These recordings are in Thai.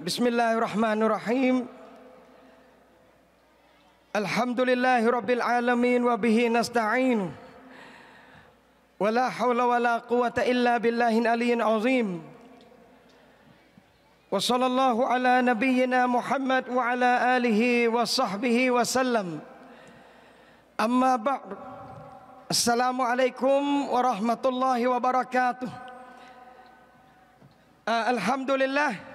بسم الله الرحمن الرحيم الحمد لله رب العالمين وبه نستعين ولا حول ولا قوة إلا بالله العلي العظيم وصلى الله على نبينا محمد وعلى آله وصحبه وسلم أما بعد السلام عليكم ورحمة الله وبركاته الحمد لله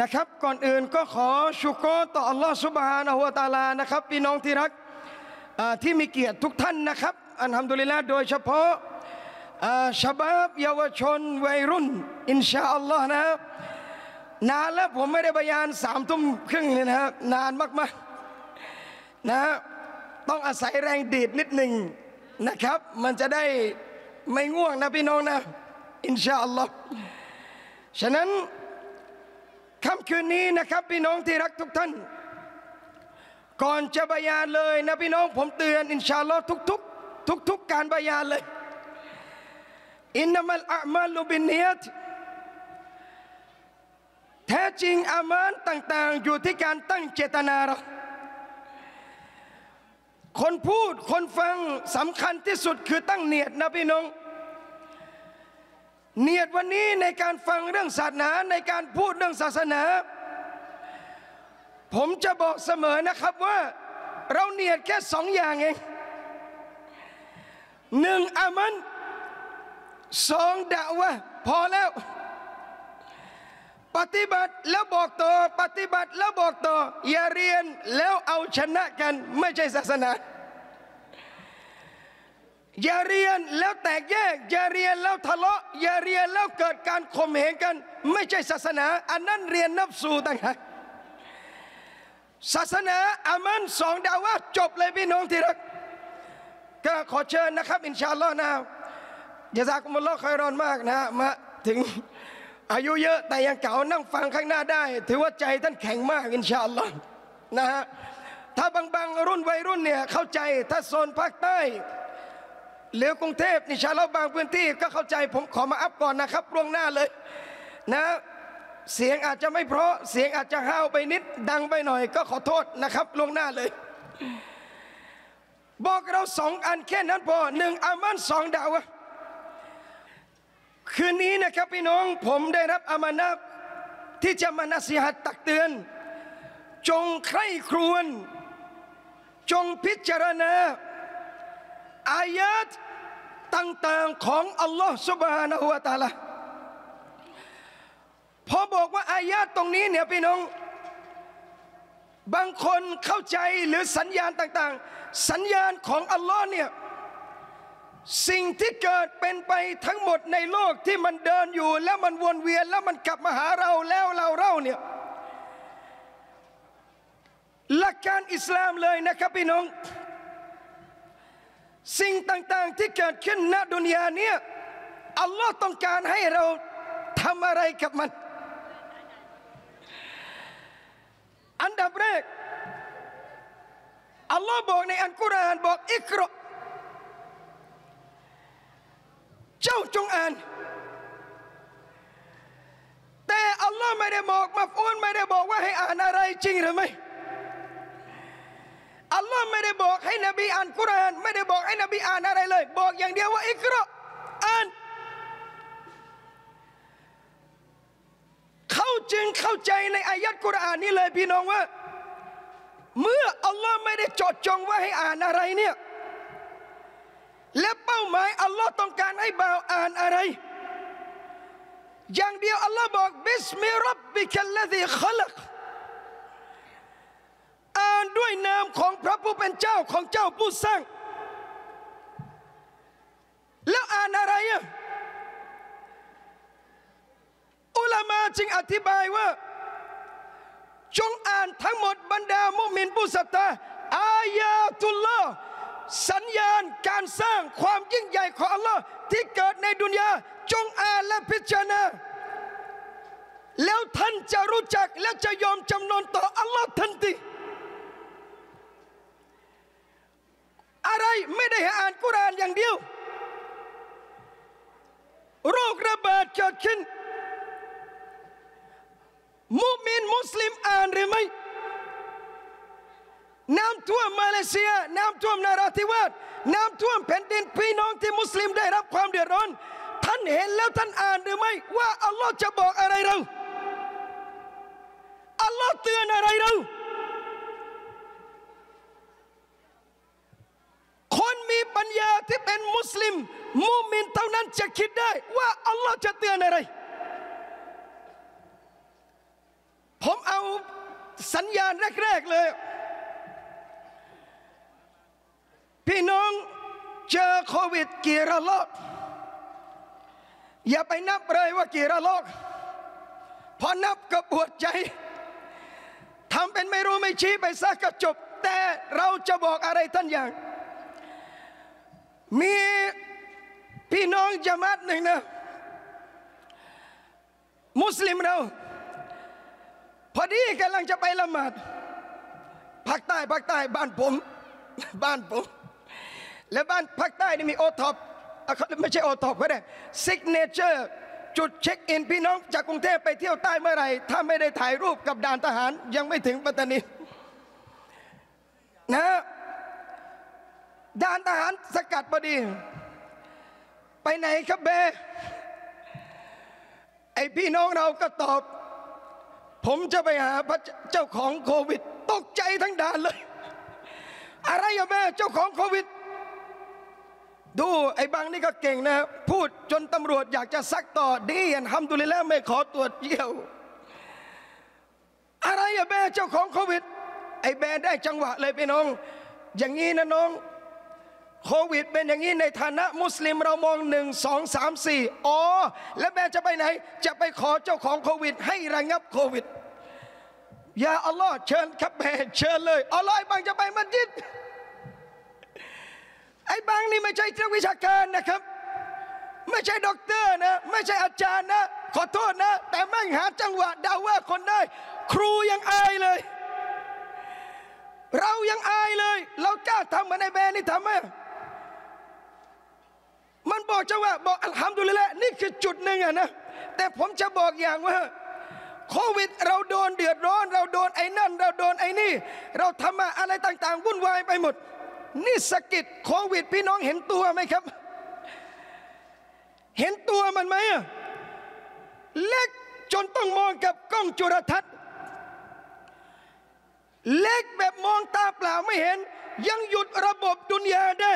นะครับ ก่อนอื่นก็ขอชุกรต่ออัลลอฮฺสุบฮานะฮุวาตาลานะครับพี่น้องที่รักที่มีเกียรติทุกท่านนะครับอันทำดุลิลละโดยเฉพาะอ่าชบาบเยาวชนวัยรุ่น อินชาอัลลอฮ์นะนานแล้วผมไม่ได้บยานสามทุ่มครึ่งเลยนะครับนานมากๆนะต้องอาศัยแรงดีดนิดหนึ่งนะครับ มันจะได้ไม่ง่วงนะพี่น้องนะ อินชาอัลลอฮ์ฉะนั้น ค่ำคืนนี้นะครับพี่น้องที่รักทุกท่าน ก่อนจะบรรยานเลยนะพี่น้องผมเตือนอินชาอัลอทุกๆทุกๆการบรรยานเลยอินนามัลอามาลุบินเนียตแท้จริงอามานต่าง ๆ อยู่ที่การตั้งเจตนาเราคนพูดคนฟังสำคัญที่สุดคือตั้งเนียดนะพี่น้อง เนียดวันนี้ในการฟังเรื่องศาสนาในการพูดเรื่องศาสนา ผมจะบอกเสมอนะครับว่า เราเนียดแค่สองอย่างเองหนึ่งอามันสองด่าวะพอแล้ว ปฏิบัติแล้วบอกต่อ ปฏิบัติแล้วบอกต่อ อย่าเรียนแล้วเอาชนะกันไม่ใช่ศาสนา อย่าเรียนแล้วแตกแยก อย่าเรียนแล้วทะเลาะ อย่าเรียนแล้วเกิดการข่มเหงกัน ไม่ใช่ศาสนา อันนั้นเรียนนับสูต่างหากศาสนาอามันสองดาวะจบเลยพี่น้องที่รัก ก็ขอเชิญนะครับ อินชาอัลลอฮ์นะยาซากุมุลลอฮ์คอยรอนมากนะมาถึงอายุเยอะแต่ยังเก่านั่งฟังข้างหน้าได้ ถือว่าใจท่านแข็งมากอินชาอัลลอฮ์นะฮะถ้าบางบางรุ่นวัยรุ่นเนี่ยเข้าใจถ้าโซนภาคใต้ เหลือกรุงเทพนี่ชาเราบางพื้นที่ก็เข้าใจผมขอมาอัพก่อนนะครับล่วงหน้าเลยนะเสียงอาจจะไม่เพราะเสียงอาจจะห้าวไปนิด ดังไปหน่อยก็ขอโทษนะครับล่วงหน้าเลย บอกเราสองอันแค่นั้นพอหนึ่งอามันสองดาวะคืนนี้นะครับพี่น้องผมได้รับอามานะที่จะมานาสิหัดตักเตือน จงใคร่ครวญจงพิจารณาอายะ ต่างๆของอัลลอฮ์สุบฮานะฮุวาตาละพอบอกว่าอายาตตรงนี้เนี่ยพี่น้อง บางคนเข้าใจหรือสัญญาณต่างๆ สัญญาณของอัลลอฮ์เนี่ยสิ่งที่เกิดเป็นไปทั้งหมดในโลกที่มันเดินอยู่ แล้วมันวนเวียนแล้วมันกลับมาหาเราแล้วเราเราเนี่ยหลักการอิสลามเลยนะครับพี่น้อง สิ่งต่างๆที่เกิดขึ้นณดุนยาเนี่ยอัลลอฮ์ต้องการให้เราทำอะไรกับมัน อันดับแรกอัลลอฮ์บอกในอันกุรอานบอกอิกรอเจ้าจงอ่าน แต่อัลลอฮ์ไม่ได้บอกมาฟูนไม่ได้บอกว่าให้อ่านอะไรจริงหรือไม่ อัลลอฮ์ไม่ได้บอกให้นบีอ่านกุรอาน ไม่ได้บอกให้นบีอ่านอะไรเลย บอกอย่างเดียวว่าอิกราอ่านเขาจึงเข้าใจในอายัดกุรอานนี้เลยพี่น้องว่า เมื่ออัลลอฮ์ไม่ได้จดจงว่าให้อ่านอะไรเนี่ยและเป้าหมายอัลลอฮ์ต้องการให้บ่าวอ่านอะไร อย่างเดียวอัลลอฮ์บอกบิสมิรับบิคัลลซีขลักานด้วยนามของพระผู้เป็นเจ้าของเจ้าผู้สร้าง แล้วอ่านอะไรอะอุลามาจึงอธิบายว่า จงอ่านทั้งหมดบรรดามุมินผู้ศรัทธาอายาตุลลอฮ์สัญญาณการสร้างความยิ่งใหญ่ของอัลลอฮ์ที่เกิดในดุนยาจงอ่านและพิจารณาแล้วท่านจะรู้จักและจะยอมจำนนต่ออัลลอฮ์ทันที อะไรไม่ได้อ่านกุรานอย่างเดียว โรคระบาดเกิดขึ้นมุสลิมอ่านหรือไม่น้ำท่วมมาเลเซีย น้ำท่วมนาราธิวาสน้ำท่วมแผ่นดินพี่น้องที่มุสลิมได้รับความเดือดร้อน ท่านเห็นแล้วท่านอ่านหรือไม่ ว่าอัลลอฮ์จะบอกอะไรเราอัลลอฮ์เตือนอะไรเรา ปัญญาที่เป็นมุสลิม มุมินเท่านั้นจะคิดได้ว่าอัลลอฮ์จะเตือนอะไร ผมเอาสัญญาณแรก ๆ เลย พี่น้องเจอโควิดกี่ระลอกอย่าไปนับเลยว่ากี่ระลอกพอนับก็ปวดใจทำเป็นไม่รู้ไม่ชี้ไปซะก็จบ แต่เราจะบอกอะไรท่านอย่าง มีพี่น้องจามัดหนึ่งนะ มุสลิมเรา พอดีกำลังจะไปละหมาดภาคใต้ภาคใต้บ้านผม บ้านผม และบ้านภาคใต้นี่มีโอท็อปไม่ใช่โอท็อปก็ได้ signature จุดเช็คอินพี่น้องจากกรุงเทพไปเที่ยวใต้เมื่อไหร่ ถ้าไม่ได้ถ่ายรูปกับด่านทหารยังไม่ถึงปัตตานีนะ ด่านทหารสกัดพอดี ไปไหนครับเบ ไอพี่น้องเราก็ตอบ ผมจะไปหาพระเจ้าของโควิด ตกใจทั้งด่านเลย อะไรอะแม่เจ้าของโควิด ดูไอ้บางนี่ก็เก่งนะ พูดจนตำรวจอยากจะซักต่อดีอันทำดุลิแล้วไม่ขอตรวจเยี่ยว อะไรอะแม่เจ้าของโควิด ไอ้แบได้จังหวะเลยพี่น้อง อย่างนี้นะน้อง โควิดเป็นอย่างนี้ในฐานะมุสลิมเรามองหนึ่งสองสามสี่อ๋อ แล้วแม่จะไปไหน จะไปขอเจ้าของโควิด ให้ระงับโควิดอย่าอัลลอฮ์เชิญครับแม่เชิญเลยอัลลอฮ์บางจะไปมัสยิดไอ้บางนี่ไม่ใช่นักวิชาการนะครับ ไม่ใช่ด็อกเตอร์นะ ไม่ใช่อาจารย์นะ ขอโทษนะ แต่แม่งหาจังหวะดาว่าคนได้ ครูยังอายเลย เรายังอายเลย เรากล้าทำเหมือนไอ้แบรนี่ทำไหม มันบอกจังหวะบอกอัลฮัมดุลิลละนี่คือจุดหนึ่งอะนะ แต่ผมจะบอกอย่างว่าโควิด เราโดนเดือดร้อน เราโดนไอ้นั่น เราโดนไอ้นี่ เราทำมาอะไรต่าง ๆ วุ่นวายไปหมด นี่สกิดโควิด พี่น้องเห็นตัวไหมครับ เห็นตัวมันไหมอะเล็กจนต้องมองกับกล้องจุลทรรศน์ เล็กแบบมองตาเปล่าไม่เห็น ยังหยุดระบบดุนยาได้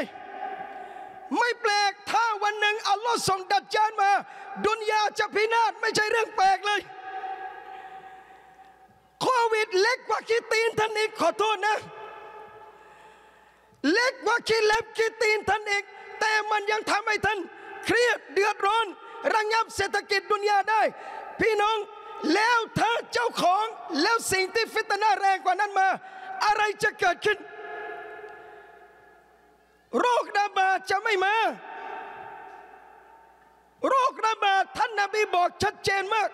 ไม่แปลกถ้าวันหนึ่งอัลลอฮ์ส่งดัจจานมา ดุนยาจะพินาศไม่ใช่เรื่องแปลกเลยโควิดเล็กกว่าขี้ตีนท่านอีกขอโทษนะ เล็กกว่าขี้เล็บขี้ตีนท่านอีกแต่มันยังทำให้ท่านเครียดเดือดร้อน ระงับเศรษฐกิจดุนยาได้ พี่น้องแล้วเธอเจ้าของแล้วสิ่งที่ฟิตนาแรงกว่านั้นมา อะไรจะเกิดขึ้น โรคระบาดจะไม่มา โรคระบาดท่านนบีบอกชัดเจนมาก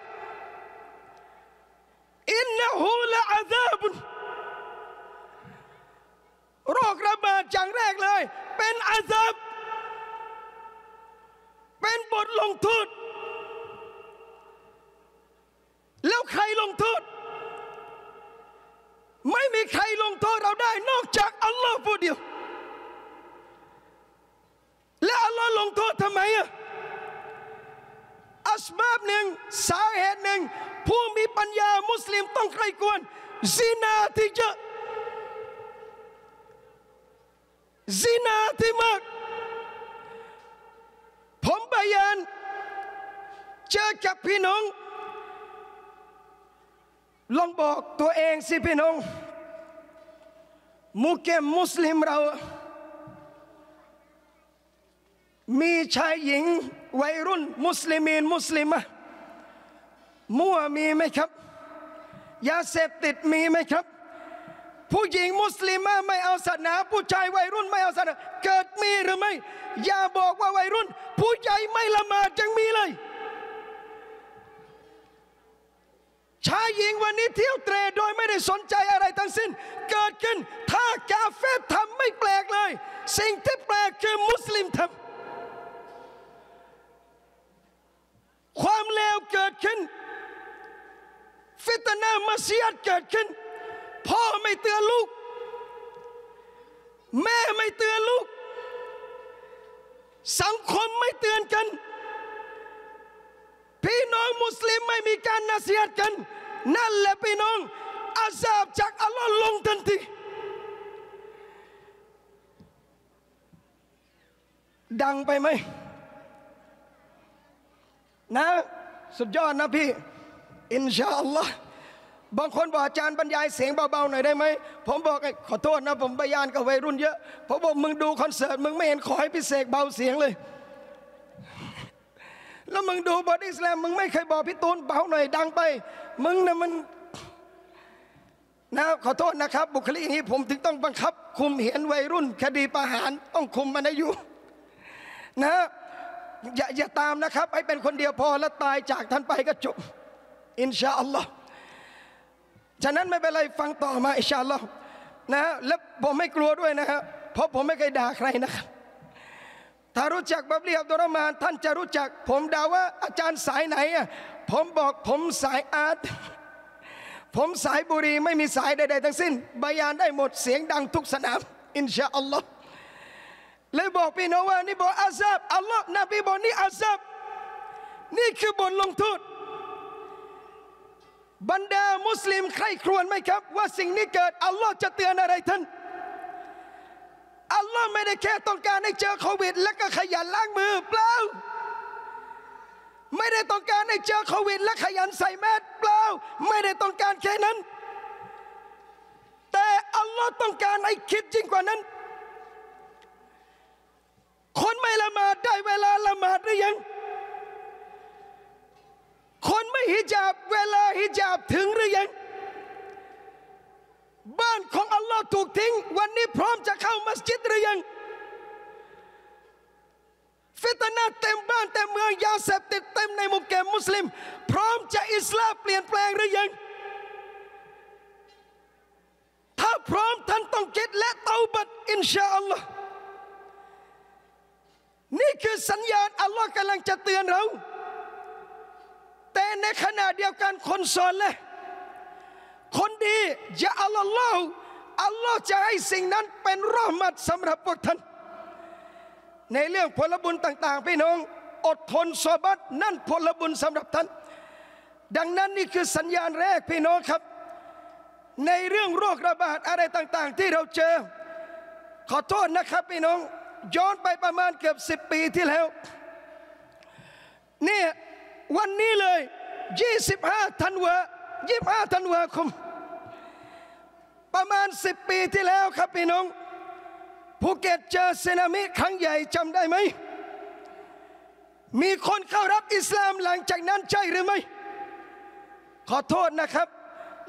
อินนะฮูละอาซาบุนโรคระบาดอย่างแรกเลย เป็นอาซาบเป็นบทลงโทษแล้วใครลงโทษไม่มีใครลงโทษเราได้นอกจากอัลลอฮ์ผู้เดียว และอัลลอฮ์ลงโทษทำไมอะอัสบาบหนึ่งสาเหตุหนึ่งผู้มีปัญญามุสลิมต้องใครควรซินาที่เยอะซินาที่มาก ผมบยานเจอกับพี่น้อง ลองบอกตัวเองสิพี่น้องมุกเกมมุสลิมเรา มีชายหญิงวัยรุ่น มุสลิมีนมุสลิมะมั่วมีไหมครับ ยาเสพติดมีไหมครับ ผู้หญิงมุสลิมะไม่เอาศาสนา ผู้ชายวัยรุ่นไม่เอาศาสนาเกิดมีหรือไม่ อย่าบอกว่าวัยรุ่น ผู้ใหญ่ไม่ละหมาดยังมีเลย ชายหญิงวันนี้เที่ยวเตรโดยไม่ได้สนใจอะไรทั้งสิ้น เกิดขึ้น ถ้ากาเฟทำไม่แปลกเลย สิ่งที่แปลกคือมุสลิมทำ ความเลวเกิดขึ้น ฟิตนามัสยิดเกิดขึ้น พ่อไม่เตือนลูก แม่ไม่เตือนลูก สังคมไม่เตือนกัน พี่น้องมุสลิมไม่มีการนัสยัดกัน นั่นแหละพี่น้อง อาซาบจากอัลลอฮ์ลงทันทีดังไปไหม นะ สุดยอดนะพี่ อินชาอัลลอฮ์บางคนบอกอาจารย์บรรยายเสียงเบาๆหน่อยได้ไหม ผมบอกขอโทษนะ ผมบรรยายกับวัยรุ่นเยอะผมบอกมึงดูคอนเสิร์ตมึงไม่เห็นขอให้พิเศษเบาเสียงเลย แล้วมึงดูบอดอิสลมมึงไม่เคยบอกพี่ตูนเบาหน่อยดังไป มึงนะมันนะขอโทษนะครับ บุคลิกอย่างนี้ผมถึงต้องบังคับ คุมเห็นวัยรุ่น คดีประหารต้องคุมมันอายุนะ อย่าอย่าตามนะครับ ให้เป็นคนเดียวพอแล้วตายจากท่านไปก็จบ อินชาอัลลอฮ์ฉะนั้นไม่เป็นไรฟังต่อมาอินชาอัลลอฮ์นะและผมไม่กลัวด้วยนะครับเพราะผมไม่เคยด่าใครนะครับถ้ารู้จักบับลีอับดุลรมาน ท่านจะรู้จัก ผมเดาว่าอาจารย์สายไหนอะผมบอกผมสายอาร์ตผมสายบุรีไม่มีสายใดๆทั้งสิ้นบายานได้หมดเสียงดังทุกสนาม อินชาอัลลอฮ์ เลยบอกพี่น้องว่านี่บอกอาซาบอัลลอฮ์นบีบอกนี่อาซาบนี่คือบทลงโทษบรรดามุสลิมใครครวญไหมครับ ว่าสิ่งนี้เกิดอัลลอฮ์จะเตือนอะไรท่านอัลลอฮ์ไม่ได้แค่ต้องการให้เจอโควิด แล้วก็ขยันล้างมือเปล่าไม่ได้ต้องการให้เจอโควิด และขยันใส่แมสเปล่าไม่ได้ต้องการแค่นั้น แต่อัลลอฮ์ต้องการให้คิดจริงกว่านั้น คนไม่ละหมาดได้เวลาละหมาดหรือยัง คนไม่ฮิญาบเวลาฮิญาบถึงหรือยัง บ้านของอัลลอฮ์ถูกทิ้ง วันนี้พร้อมจะเข้ามัสยิดหรือยัง ฟิตนาเต็มบ้านเต็มเมืองยาเสพติดเต็มในหมุกแกมมุสลิม พร้อมจะอิสลามเปลี่ยนแปลงหรือยัง ถ้าพร้อมท่านต้องคิดและเตาบัดอินชาอัลลอฮ์ นี่คือสัญญาณอัลลอฮ์กำลังจะเตือนเรา แต่ในขณะเดียวกันคนสอนเลยคนดีจะอัลลอฮ์อัลลอฮ์จะให้สิ่งนั้นเป็นรอมัดสำหรับพวกท่าน ในเรื่องผลบุญต่าง ๆ พี่น้อง อดทนสอบัตนั่นผลบุญสำหรับท่าน ดังนั้นนี่คือสัญญาณแรกพี่น้องครับ ในเรื่องโรคระบาดอะไรต่าง ๆ ที่เราเจอ ขอโทษนะครับพี่น้อง ย้อนไปประมาณเกือบสิบปีที่แล้วเนี่ยวันนี้เลย 25ธันวา25ธันวาคม ประมาณ 10 ปีที่แล้วครับพี่น้องภูเก็ตเจอสึนามิครั้งใหญ่จำได้ไหม มีคนเข้ารับอิสลามหลังจากนั้นใช่หรือไม่ ขอโทษนะครับ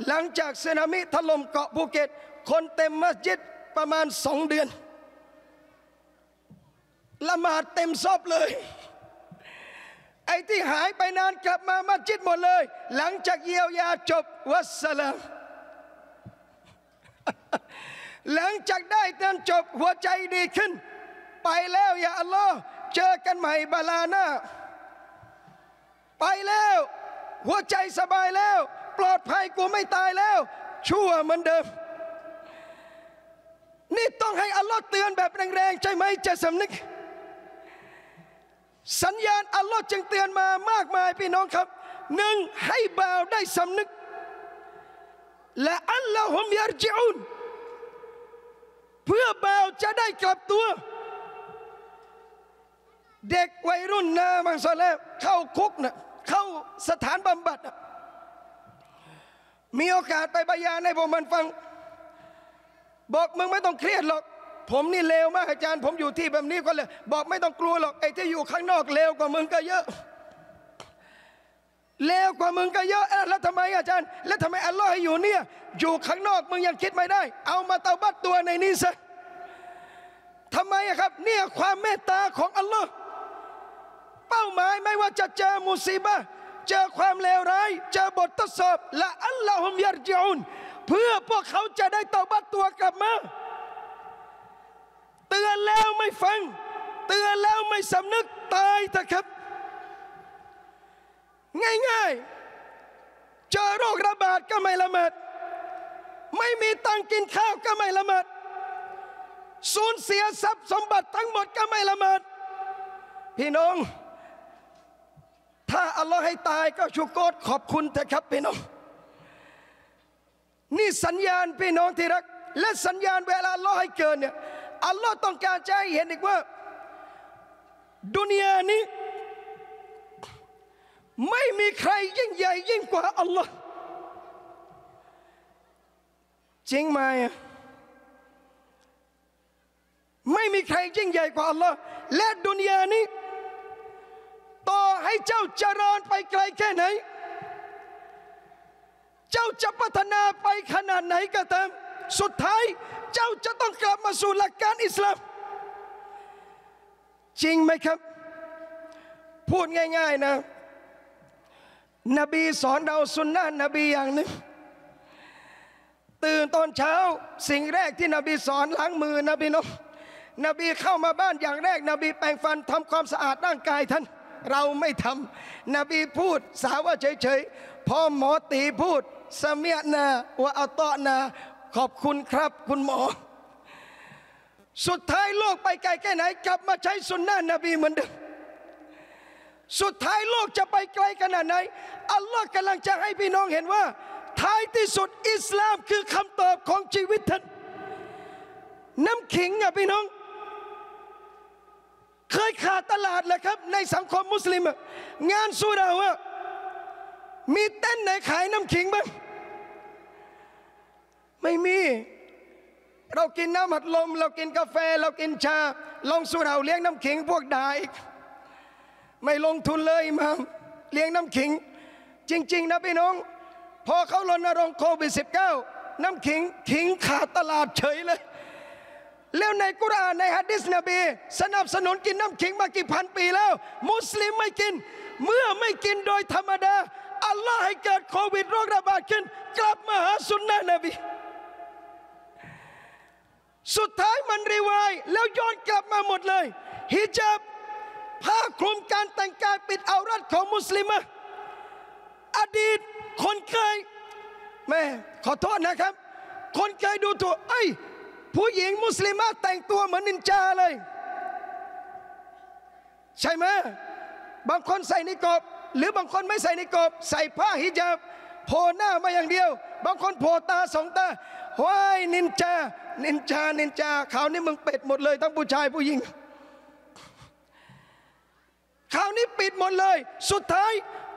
หลังจากสึนามิถล่มเกาะภูเก็ต คนเต็มมัสยิดประมาณสองเดือน ละหมาดเต็มซอฟเลย ไอ้ที่หายไปนานกลับมามัสยิดหมดเลย หลังจากเยียวยาจบوالسلامหลังจากได้เตือนจบหัวใจดีขึ้น ไปแล้วอย่าอัลลอฮ์เจอกันใหม่บาลาหน้า ไปแล้ว หัวใจสบายแล้ว ปลอดภัยกูไม่ตายแล้ว ชั่วเหมือนเดิม นี่ต้องให้อัลลอฮ์เตือนแบบแรงๆ ใช่ไหมจะสำนึก สัญญาณอัลลอฮ์จึงเตือนมามากมายพี่น้องครับหนึ่งให้บ่าวได้สำนึก และอัลลอฮุมยารจิอุนเพื่อบ่าวจะได้กลับตัว เด็กวัยรุ่นนะบางสวนแล้วเข้าคุกนะเข้าสถานบำบัดนะมีโอกาสไปบรรยายให้พวกมันฟัง บอกมึงไม่ต้องเครียดหรอก ผมนี่เลวมากอาจารย์ ผมอยู่ที่แบบนี้ก็เลย บอกไม่ต้องกลัวหรอกไอ้ที่อยู่ข้างนอกเลวกว่ามึงก็เยอะเลวกว่ามึงก็เยอะแล้วทำไมอาจารย์ แล้วทำไมอัลลอฮ์ให้อยู่เนี่ย อยู่ข้างนอกมึงยังคิดไม่ได้ เอามาเตาบัตตัวในนี้ซะทำไมครับ เนี่ยความเมตตาของอัลลอฮ์เป้าหมายไม่ว่าจะเจอมุสีบะเจอความเลวร้าย เจอบททดสอบ ละอัลลอฮุมยารจิอุนเพื่อพวกเขาจะได้เตาบัตตัวกลับมา เตือนแล้วไม่ฟัง เตือนแล้วไม่สำนึกตายเถอะครับ ง่ายๆ เจอโรคระบาดก็ไม่ละเมิด ไม่มีตังค์กินข้าวก็ไม่ละเมิดสูญเสียทรัพย์สมบัติทั้งหมดก็ไม่ละเมิด พี่น้อง ถ้าอัลลอฮ์ให้ตายก็ชุกโกดขอบคุณเถอะครับพี่น้อง นี่สัญญาณพี่น้องที่รัก และสัญญาณเวลาอัลลอฮ์ให้เกินเนี่ย อัลลอฮ์ต้องการจะให้เห็นอีกว่า ดุนยานี้ ไม่มีใครยิ่งใหญ่ยิ่งกว่าอัลลอฮ์จริงไหมไม่มีใครยิ่งใหญ่กว่าอัลลอฮ์และดุนยานี้ ต่อให้เจ้าเจริญไปไกลแค่ไหน เจ้าจะพัฒนาไปขนาดไหนก็ตามสุดท้าย เจ้าจะต้องกลับมาสู่หลักการอิสลาม จริงไหมครับ พูดง่าย ๆนะ นบีสอนเราสุนนะนบีอย่างหนึ่งตื่นตอนเช้าสิ่งแรกที่นบีสอนล้างมือนบีน้องนบีเข้ามาบ้านอย่างแรก นบีแปรงฟันทำความสะอาดร่างกายท่าน เราไม่ทำนบีพูดสาว่าเฉยๆพอหมอตีพูดสเมียนาวะอัตอนา ขอบคุณครับคุณหมอ สุดท้ายโลกไปไกลแค่ไหน กลับมาใช้สุนนะนบีเหมือนเดิมสุดท้ายโลกจะไปไกลขนาดไหน อัลลอฮ์กำลังจะให้พี่น้องเห็นว่า ท้ายที่สุดอิสลามคือคำตอบของชีวิตท่านน้ำขิงอะพี่น้อง เคยขาดตลาดเลยครับ ในสังคมมุสลิม งานสุราอะมีเต้นไหนขายน้ำขิงบ้าง ไม่มี เรากินน้ำหัดลม เรากินกาแฟ เรากินชาลองสุราเลี้ยงน้ำขิงพวกดาอีก ไม่ลงทุนเลยมาเลี้ยงน้ำขิง จริง ๆ นะพี่น้อง พอเขารณรงค์โควิด -19 น้ำขิงขิงขาดตลาดเฉยเลย แล้วในกุรานในฮะดิษนบี สนับสนุนกินน้ำขิงมากี่พันปีแล้ว มุสลิมไม่กิน เมื่อไม่กินโดยธรรมดาอัลลอฮ์ให้เกิดโควิดโรคระบาดขึ้น กลับมาหาสุนนะนบี สุดท้ายมันรีวายแล้วย้อนกลับมาหมดเลยฮิญาบผ้าคลุมการแต่งกายปิดเอารัดของมุสลิมะอดีตคนเคยแม่ขอโทษนะครับ คนเคยดูตัวไอ้ยผู้หญิงมุสลิมะแต่งตัวเหมือนนินจาเลย ใช่ไหมบางคนใส่นิกอบ หรือบางคนไม่ใส่นิกอบ ใส่ผ้าฮิญาบโผล่หน้ามาอย่างเดียว บางคนโผล่ตาสองตา ว้ยนินจา นินจา นินจาข่าวนี้มึงเป็ดหมดเลยทั้งผู้ชายผู้หญิงคราวนี้ปิดหมดเลย สุดท้าย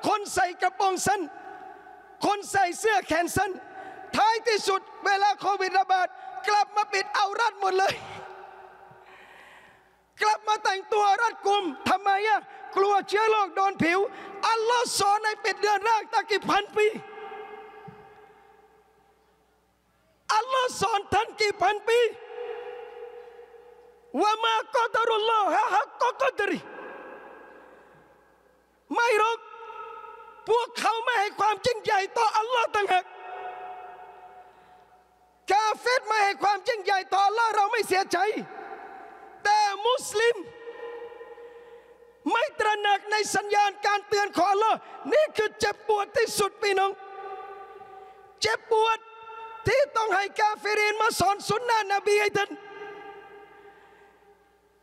คนใส่กระโปรงสั้น คนใส่เสื้อแขนสั้น ท้ายที่สุดเวลาโควิดระบาด กลับมาปิดเอารัดหมดเลย กลับมาแต่งตัวรัดกุมทำไมอะกลัวเชื้อโรคโดนผิว อัลลอฮ์สอนในปิดเดือนแรกตั้งกี่พันปี อัลลอฮ์สอนท่านกี่พันปีว่ามากอดรุลลอฮะฮักกอดรีไม่หรอกพวกเขาไม่ให้ความจริงใหญ่ต่ออัลลอฮ์ต่างหากกาเฟตไม่ให้ความจริงใหญ่ต่ออัลลอฮ์เราไม่เสียใจ แต่มุสลิม ไม่ตระหนักในสัญญาณการเตือนของอัลลอฮ์นี่คือเจ็บปวดที่สุดพี่น้อง เจ็บปวด ที่ต้องให้กาเฟรินมาสอนสุนนะนบีให้ท่าน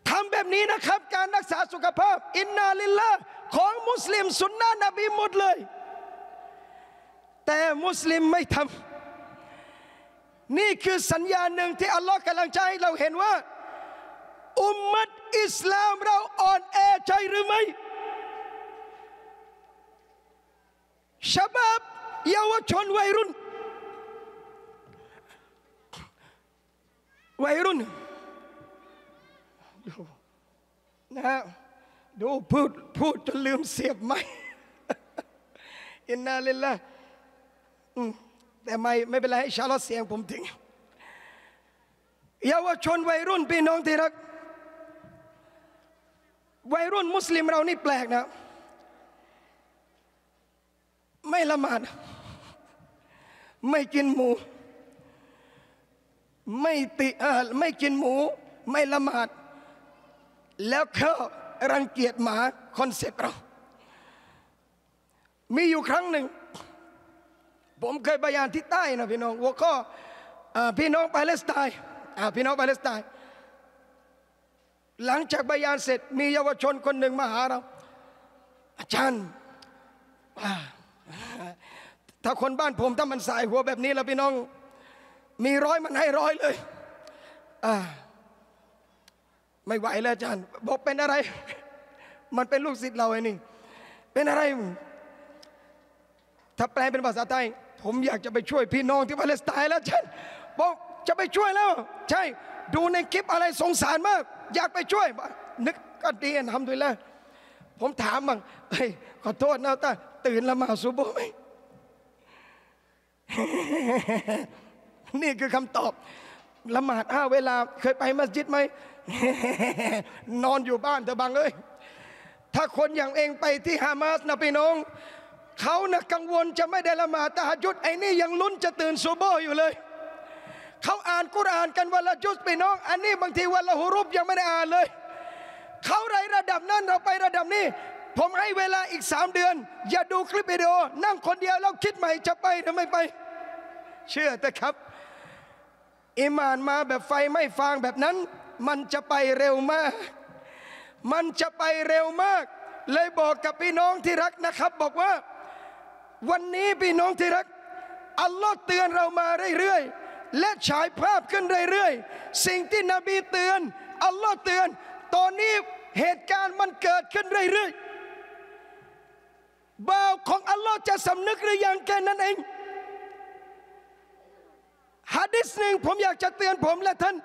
ทำแบบนี้นะครับ การรักษาสุขภาพ อินนาลิลละของมุสลิมสุนนะนบีหมดเลย แต่มุสลิมไม่ทำนี่คือสัญญาณหนึ่งที่อัลลอฮ์กำลังจะให้เราเห็นว่า อุมมัดอิสลามเราอ่อนแอใจหรือไม่ชาบับเยาวชนวัยรุ่น วัยรุ่นดูนะฮะดูพูดพูดจนลืมเสียบไม่อินนาลิลละแต่ไม่ไม่เป็นไรให้ชาลอเสียงผมถึงเยาวชนวัยรุ่นพี่น้องที่รัก วัยรุ่นมุสลิมเรานี่แปลกนะ ไม่ละหมาด ไม่กินหมู ไม่ติอ่อไม่กินหมู ไม่ละหมาด แล้วก็รังเกียจหมา concept เรา มีอยู่ครั้งหนึ่ง ผมเคยบายานที่ใต้นะพี่น้องหัวข้อพี่น้องปาเลสไตน์พี่น้องปาเลสไตน์หลังจากบายานเสร็จมีเยาวชนคนหนึ่งมาหาเรา อาจารย์ถ้าคนบ้านผมถ้ามันสายหัวแบบนี้แล้วพี่น้อง มีร้อยมันให้ร้อยเลยอ่าไม่ไหวแล้วอาจารย์ บอกเป็นอะไร มันเป็นลูกศิษย์เราไอ้นี่ เป็นอะไร ถ้าแปลเป็นภาษาไทย ผมอยากจะไปช่วยพี่น้องที่ปาเลสไตน์แล้วอาจารย์บอกจะไปช่วยแล้ว ใช่ ดูในคลิปอะไรสงสารมาก อยากไปช่วย นึกก็ดีทำด้วยแล้วผมถามบ้างเฮ้ยขอโทษนะตาตื่นละหมาดซุบโบไหม นี่คือคำตอบละหมาดห้าเวลาเคยไปมัสยิดไหมนอนอยู่บ้านเถอะบังเอ้ยถ้าคนอย่างเองไปที่ฮามาสนะพี่น้องเขานะกังวลจะไม่ได้ละหมาดตะฮัจญุดไอ้นี่ยังลุ้นจะตื่นซูโบอยู่เลยเขาอ่านกุรอานกันวันละจุดพี่น้อง อันนี้บางทีวันละฮุรุบยังไม่ได้อ่านเลยเขาไรระดับนั้นเราไประดับนี้ ผมให้เวลาอีกสามเดือน อย่าดูคลิปวิดีโอ นั่งคนเดียวแล้วคิดใหม่จะไปหรือไม่ไป เชื่อแต่ครับ อิมานมาแบบไฟไม่ฟางแบบนั้น มันจะไปเร็วมาก มันจะไปเร็วมาก เลยบอกกับพี่น้องที่รักนะครับ บอกว่า วันนี้พี่น้องที่รัก อัลลอฮ์เตือนเรามาเรื่อยๆและฉายภาพขึ้นเรื่อยๆสิ่งที่นบีเตือน อัลลอฮ์เตือน ตอนนี้เหตุการณ์มันเกิดขึ้นเรื่อยๆบ่าวของอัลลอฮ์จะสำนึกหรือยังแค่นั้นเอง ฮะดิษหนึ่งผมอยากจะเตือนผมและท่าน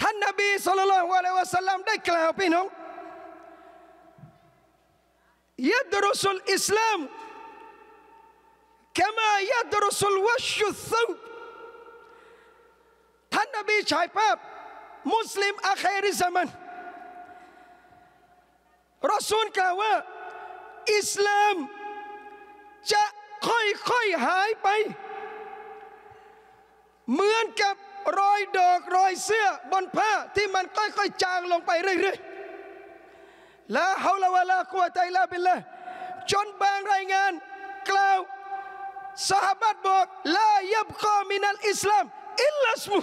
ท่านนบีสุลต่านละวะลัยวะสัลลัมได้กล่าวพี่น้อง يدرس الإسلام كما يدرس الوش الثوب ท่านนบีฉายภาพ มุสลิมอาเคริสมันรอซูลกล่าวว่า อิสลามจะ ค่อยๆหายไป เหมือนกับรอยดอกรอยเสื้อบนผ้าที่มันค่อยๆจางลงไปเรื่อยๆลาฮาวลาวะลากุวะตะอิลลาบิลละจนบางรายงานกล่าวสหบัตบอกลายับกอมินัลอิสลามอิลลัสมุ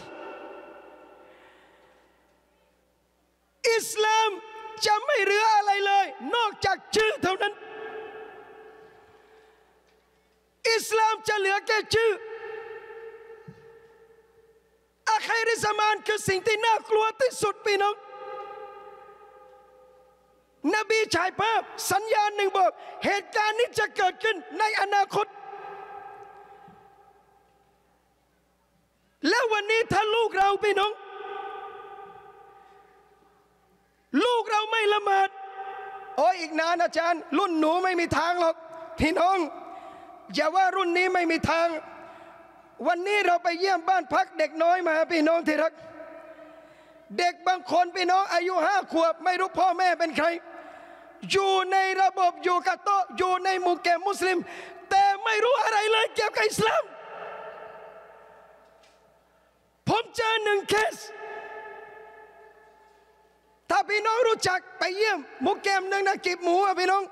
อิสลามจะไม่เหลืออะไรเลย นอกจากชื่อเท่านั้น อิสลามจะเหลือแค่ชื่ออาคริสมานคือสิ่งที่น่ากลัวที่สุดพี่น้องนบีฉายภาพสัญญาณหนึ่งบอก เหตุการณ์นี้จะเกิดขึ้นในอนาคต แล้ววันนี้ถ้าลูกเราพี่น้อง ลูกเราไม่ละหมาดโอ้ยอีกนานอาจารย์ รุ่นหนูไม่มีทางหรอกพี่น้อง อย่าว่ารุ่นนี้ไม่มีทาง วันนี้เราไปเยี่ยมบ้านพักเด็กน้อยมาพี่น้องที่รัก เด็กบางคนพี่น้องอายุห้าขวบ ไม่รู้พ่อแม่เป็นใคร อยู่ในระบบอยู่กับโต๊ะอยู่ในหมู่แก่มุสลิม แต่ไม่รู้อะไรเลยเกี่ยวกับอิสลาม ผมเจอหนึ่งเคสถ้าพี่น้องรู้จักไปเยี่ยมหมู่แกมหนึ่งนะกิบหมูอะพี่น้อง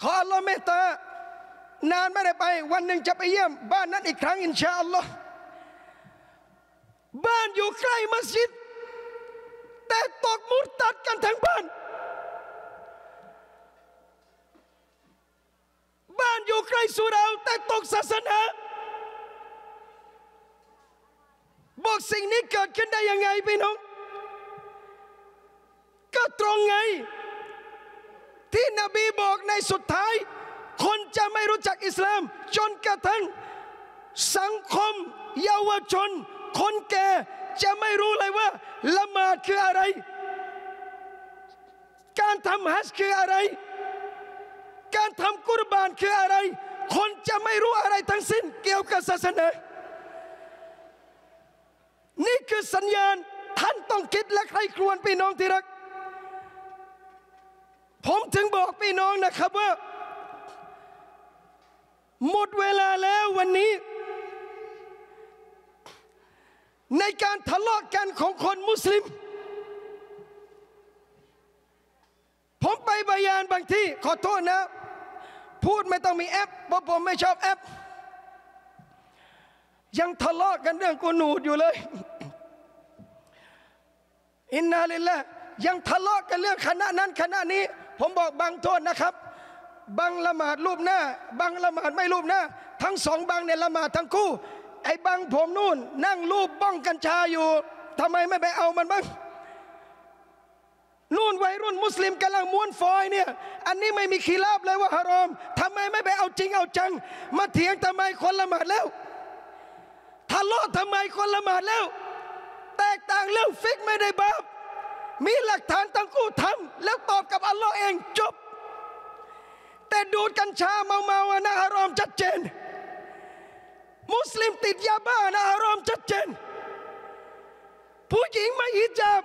ขออัลลอฮ์เมตตานานไม่ได้ไป วันหนึ่งจะไปเยี่ยม บ้านนั้นอีกครั้งอินชาอัลลอฮ์บ้านอยู่ใกล้มัสยิด แต่ตกมุดตัดกันทั้งบ้าน บ้านอยู่ใกล้สุเราแต่ตกศาสนาบอกสิ่งนี้เกิดขึ้นได้ยังไงพี่น้องก็ตรงไง บีบอกในสุดท้าย คนจะไม่รู้จักอิสลาม จนกระทั่งสังคม เยาวชน คนแก่จะไม่รู้เลยว่าละหมาดคืออะไร การทำฮัจญ์คืออะไร การทำกุรบานคืออะไร คนจะไม่รู้อะไรทั้งสิ้นเกี่ยวกับศาสนานี่คือสัญญาณท่านต้องคิดและใครครวญพี่น้องที่รัก ผมถึงบอกพี่น้องนะครับว่า หมดเวลาแล้ววันนี้ ในการทะเลาะกันของคนมุสลิม ผมไปบายานบางที่ขอโทษนะ พูดไม่ต้องมีแอปเพราะผมไม่ชอบแอป ยังทะเลาะกันเรื่องกูนูดอยู่เลย อินนาลิลละยังทะเลาะกันเรื่องคณะนั้นคณะนี้ ผมบอกบางโทษนะครับบางละหมาดรูปหน้าบางละหมาดไม่รูปหน้า ทั้งสองบางเนี่ยละหมาดทั้งคู่ ไอ้บางผมนู่น นั่งรูปบ้องกัญชาอยู่ทำไมไม่ไปเอามันบ้างนู่นวัยรุ่นมุสลิมกำลังม้วนฟอยเนี่ย อันนี้ไม่มีขีราบเลยว่าฮารอมทำไมไม่ไปเอาจริงเอาจัง มาเถียงทำไมคนละหมาดแล้วทะเลาะทำไมคนละหมาดแล้ว แตกต่างเรื่องฟิกไม่ได้บาป มีหลักฐานตั้งคู่ทำแล้วตอบกับอัลลอฮ์เองจบ แต่ดูดกัญชาเมาๆนะฮารอมชัดเจน มุสลิมติดยาบ้านะฮารอมชัดเจน ผู้หญิงไม่ฮิญาบ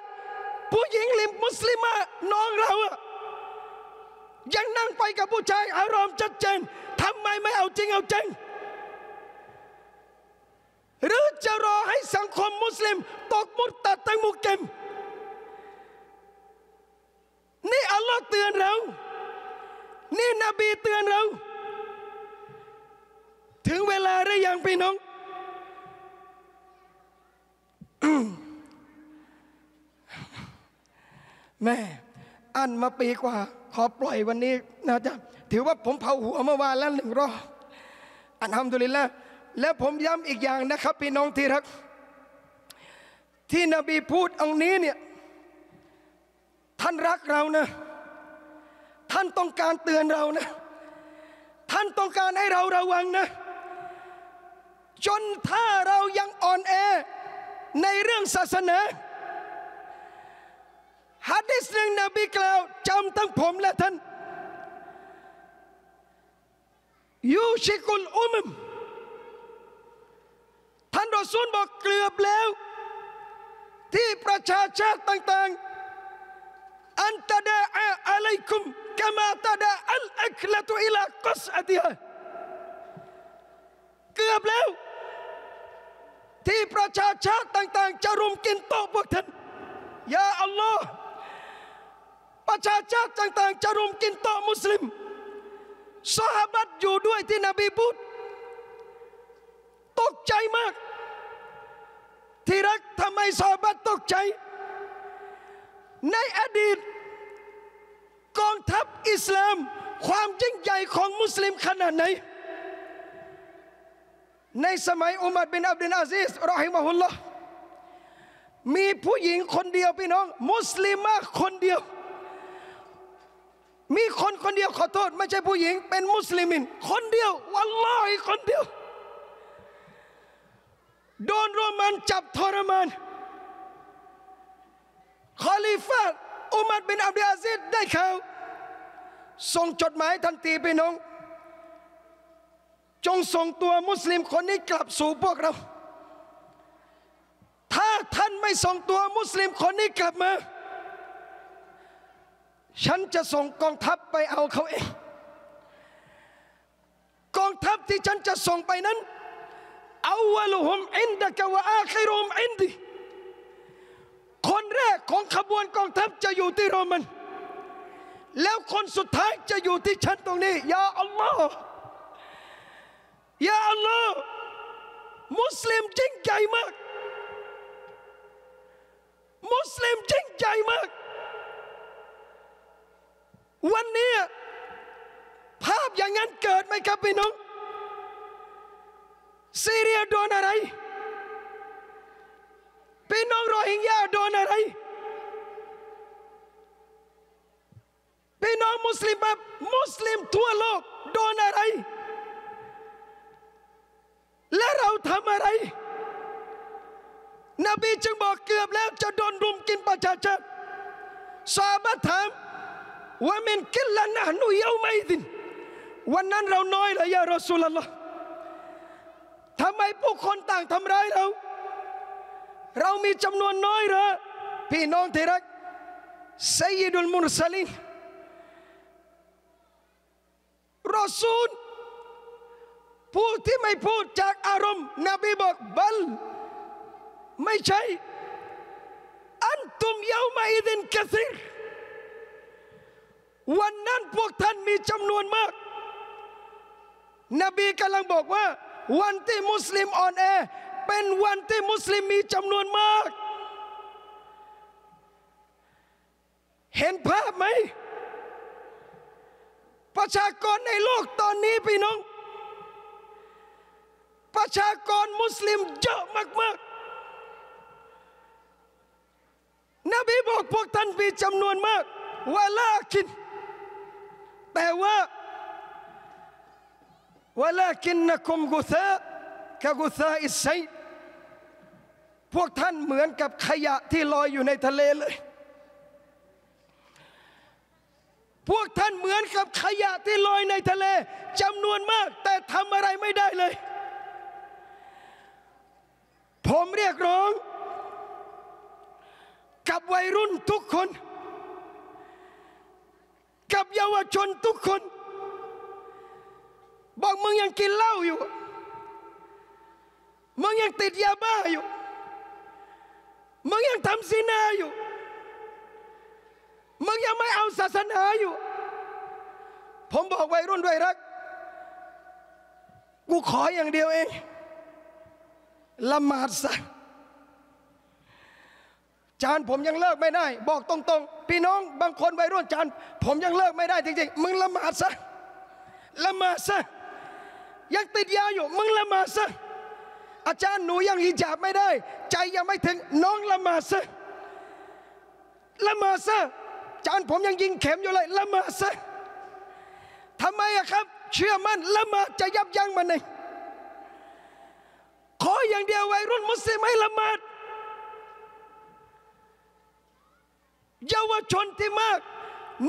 ผู้หญิงลิมมุสลิมะน้องเราอะยังนั่งไปกับผู้ชายอารมณ์ชัดเจนทำไมไม่เอาจริงเอาจังหรือจะรอให้สังคมมุสลิม ตกมุตตัดตั้งมุกเกม นี่อัลลอฮ์เตือนเรา นี่นบีเตือนเรา ถึงเวลาหรือยังพี่น้อง แม่อันมาปีกว่า ขอปล่อยวันนี้นะจ๊ะถือว่าผมเผาหัวเมื่อวานแล้วหนึ่งรอบอันทำดุลิลละและผมย้ำอีกอย่างนะครับ พี่น้องที่รัก ที่นบีพูดองนี้เนี่ย ท่านรักเรานะ ท่านต้องการเตือนเรานะ ท่านต้องการให้เราระวังนะ จนถ้าเรายังอ่อนแอในเรื่องศาสนาฮะดิษหนึ่งนบีกล่าวจำทั้งผมและท่านยูชิกุลอุมมท่านรอซูลบอกเกือบแล้ว ที่ประชาชาติต่าง ๆ อันตะดาอาอะลัยคุมกามาตะดาอัลอัคลตุอิลากัสอติฮะเกือบแล้ว ที่ประชาชาติต่างๆ จะรุมกินโต๊ะพวกท่านยาอัลลอฮ์ประชาชาติต่างๆ จะรุมกินโต๊ะมุสลิมสหบัตอยู่ด้วยที่นบีพูดตกใจมาก ที่รักทำไมสหบัตตกใจ ในอดีต กองทัพอิสลาม ความยิ่งใหญ่ของมุสลิมขนาดไหน ในสมัยอุมัรบินอับดุลอาซิสรอฮิมะฮุลลอฮ์มีผู้หญิงคนเดียวพี่น้อง มุสลิมคนเดียว มีคนคนเดียวขอโทษ ไม่ใช่ผู้หญิงเป็นมุสลิมิน คนเดียววัลลอฮิคนเดียว โดนโรมันจับทรมานคอลิฟะ อุมัรบินอับดุลอาซิดได้ข่าวส่งจดหมายทันทีพี่น้อง จงส่งตัวมุสลิมคนนี้กลับสู่พวกเรา ถ้าท่านไม่ส่งตัวมุสลิมคนนี้กลับมา ฉันจะส่งกองทัพไปเอาเขาเอง กองทัพที่ฉันจะส่งไปนั้นอาวลุฮุมอินดะกะวะอาคิรุมอินดี คนแรกของขบวนกองทัพจะอยู่ที่โรมัน แล้วคนสุดท้ายจะอยู่ที่ฉันตรงนี้ ยาอัลลอฮ์ยาอัลลอฮ์มุสลิมจริงใจมาก มุสลิมจริงใจมาก วันนี้ภาพอย่างนั้นเกิดไหมครับพี่น้องซีเรียโดนอะไร พี่น้องโรฮิงญาโดนอะไร พี่น้องมุสลิมแบบมุสลิมทั่วโลกโดนอะไร และเราทำอะไร นบีจึงบอกเกือบแล้วจะโดนรุมกินประชาชาติซาบะถามว่ามินกิลละนะหนุเยาไม่ดินวันนั้นเราน้อยเหรอยารอสุลลอฮ์ทำไมผู้คนต่างทำร้ายเรา เรามีจำนวนน้อยเหรอพี่น้องที่รักซยิดุลมุรสลินรอซูลผู้ที่ไม่พูดจากอารมณ์ นบีบอกบัล ไม่ใช่ อันตุมเยาวมาอิดินกะซิรวันนั้นพวกท่านมีจำนวนมาก นบีกำลังบอกว่า วันที่มุสลิมอ่อนแอ เป็นวันที่มุสลิมมีจำนวนมาก เห็นภาพไหม ประชากรในโลกตอนนี้พี่น้อง ประชากรมุสลิมเยอะมากๆ นบีบอกพวกท่านมีจำนวนมากว่าลาคิน แต่ว่า กากุซาอิไซพวกท่านเหมือนกับขยะที่ลอยอยู่ในทะเลเลย พวกท่านเหมือนกับขยะที่ลอยในทะเลจำนวนมาก แต่ทำอะไรไม่ได้เลย ผมเรียกร้อง กับวัยรุ่นทุกคน กับเยาวชนทุกคน บอกมึงยังกินเหล้าอยู่ มึงยังติดยาบ้าอยู่ มึงยังทำซีนาอยู่ มึงยังไม่เอาศาสนาอยู่ ผมบอกวัยรุ่นด้วยรัก กูขออย่างเดียวเองละหมาดซะจานผมยังเลิกไม่ได้ บอกตรงๆ พี่น้องบางคนวัยรุ่นจานผมยังเลิกไม่ได้จริงๆ มึงละหมาดซะละหมาดซะยังติดยาอยู่ มึงละหมาดซะ อาจารย์หนูยังฮิญาบไม่ได้ ใจยังไม่ถึงน้องละมาซะละมาซะจานผมยังยิงเข็มอยู่เลยละมาซะทำไมอะครับ เชื่อมั่นละมาจะยับยั้งมันเองขออย่างเดียววัยรุ่นมุสลิมให้ละมาดเยาวชนที่มาก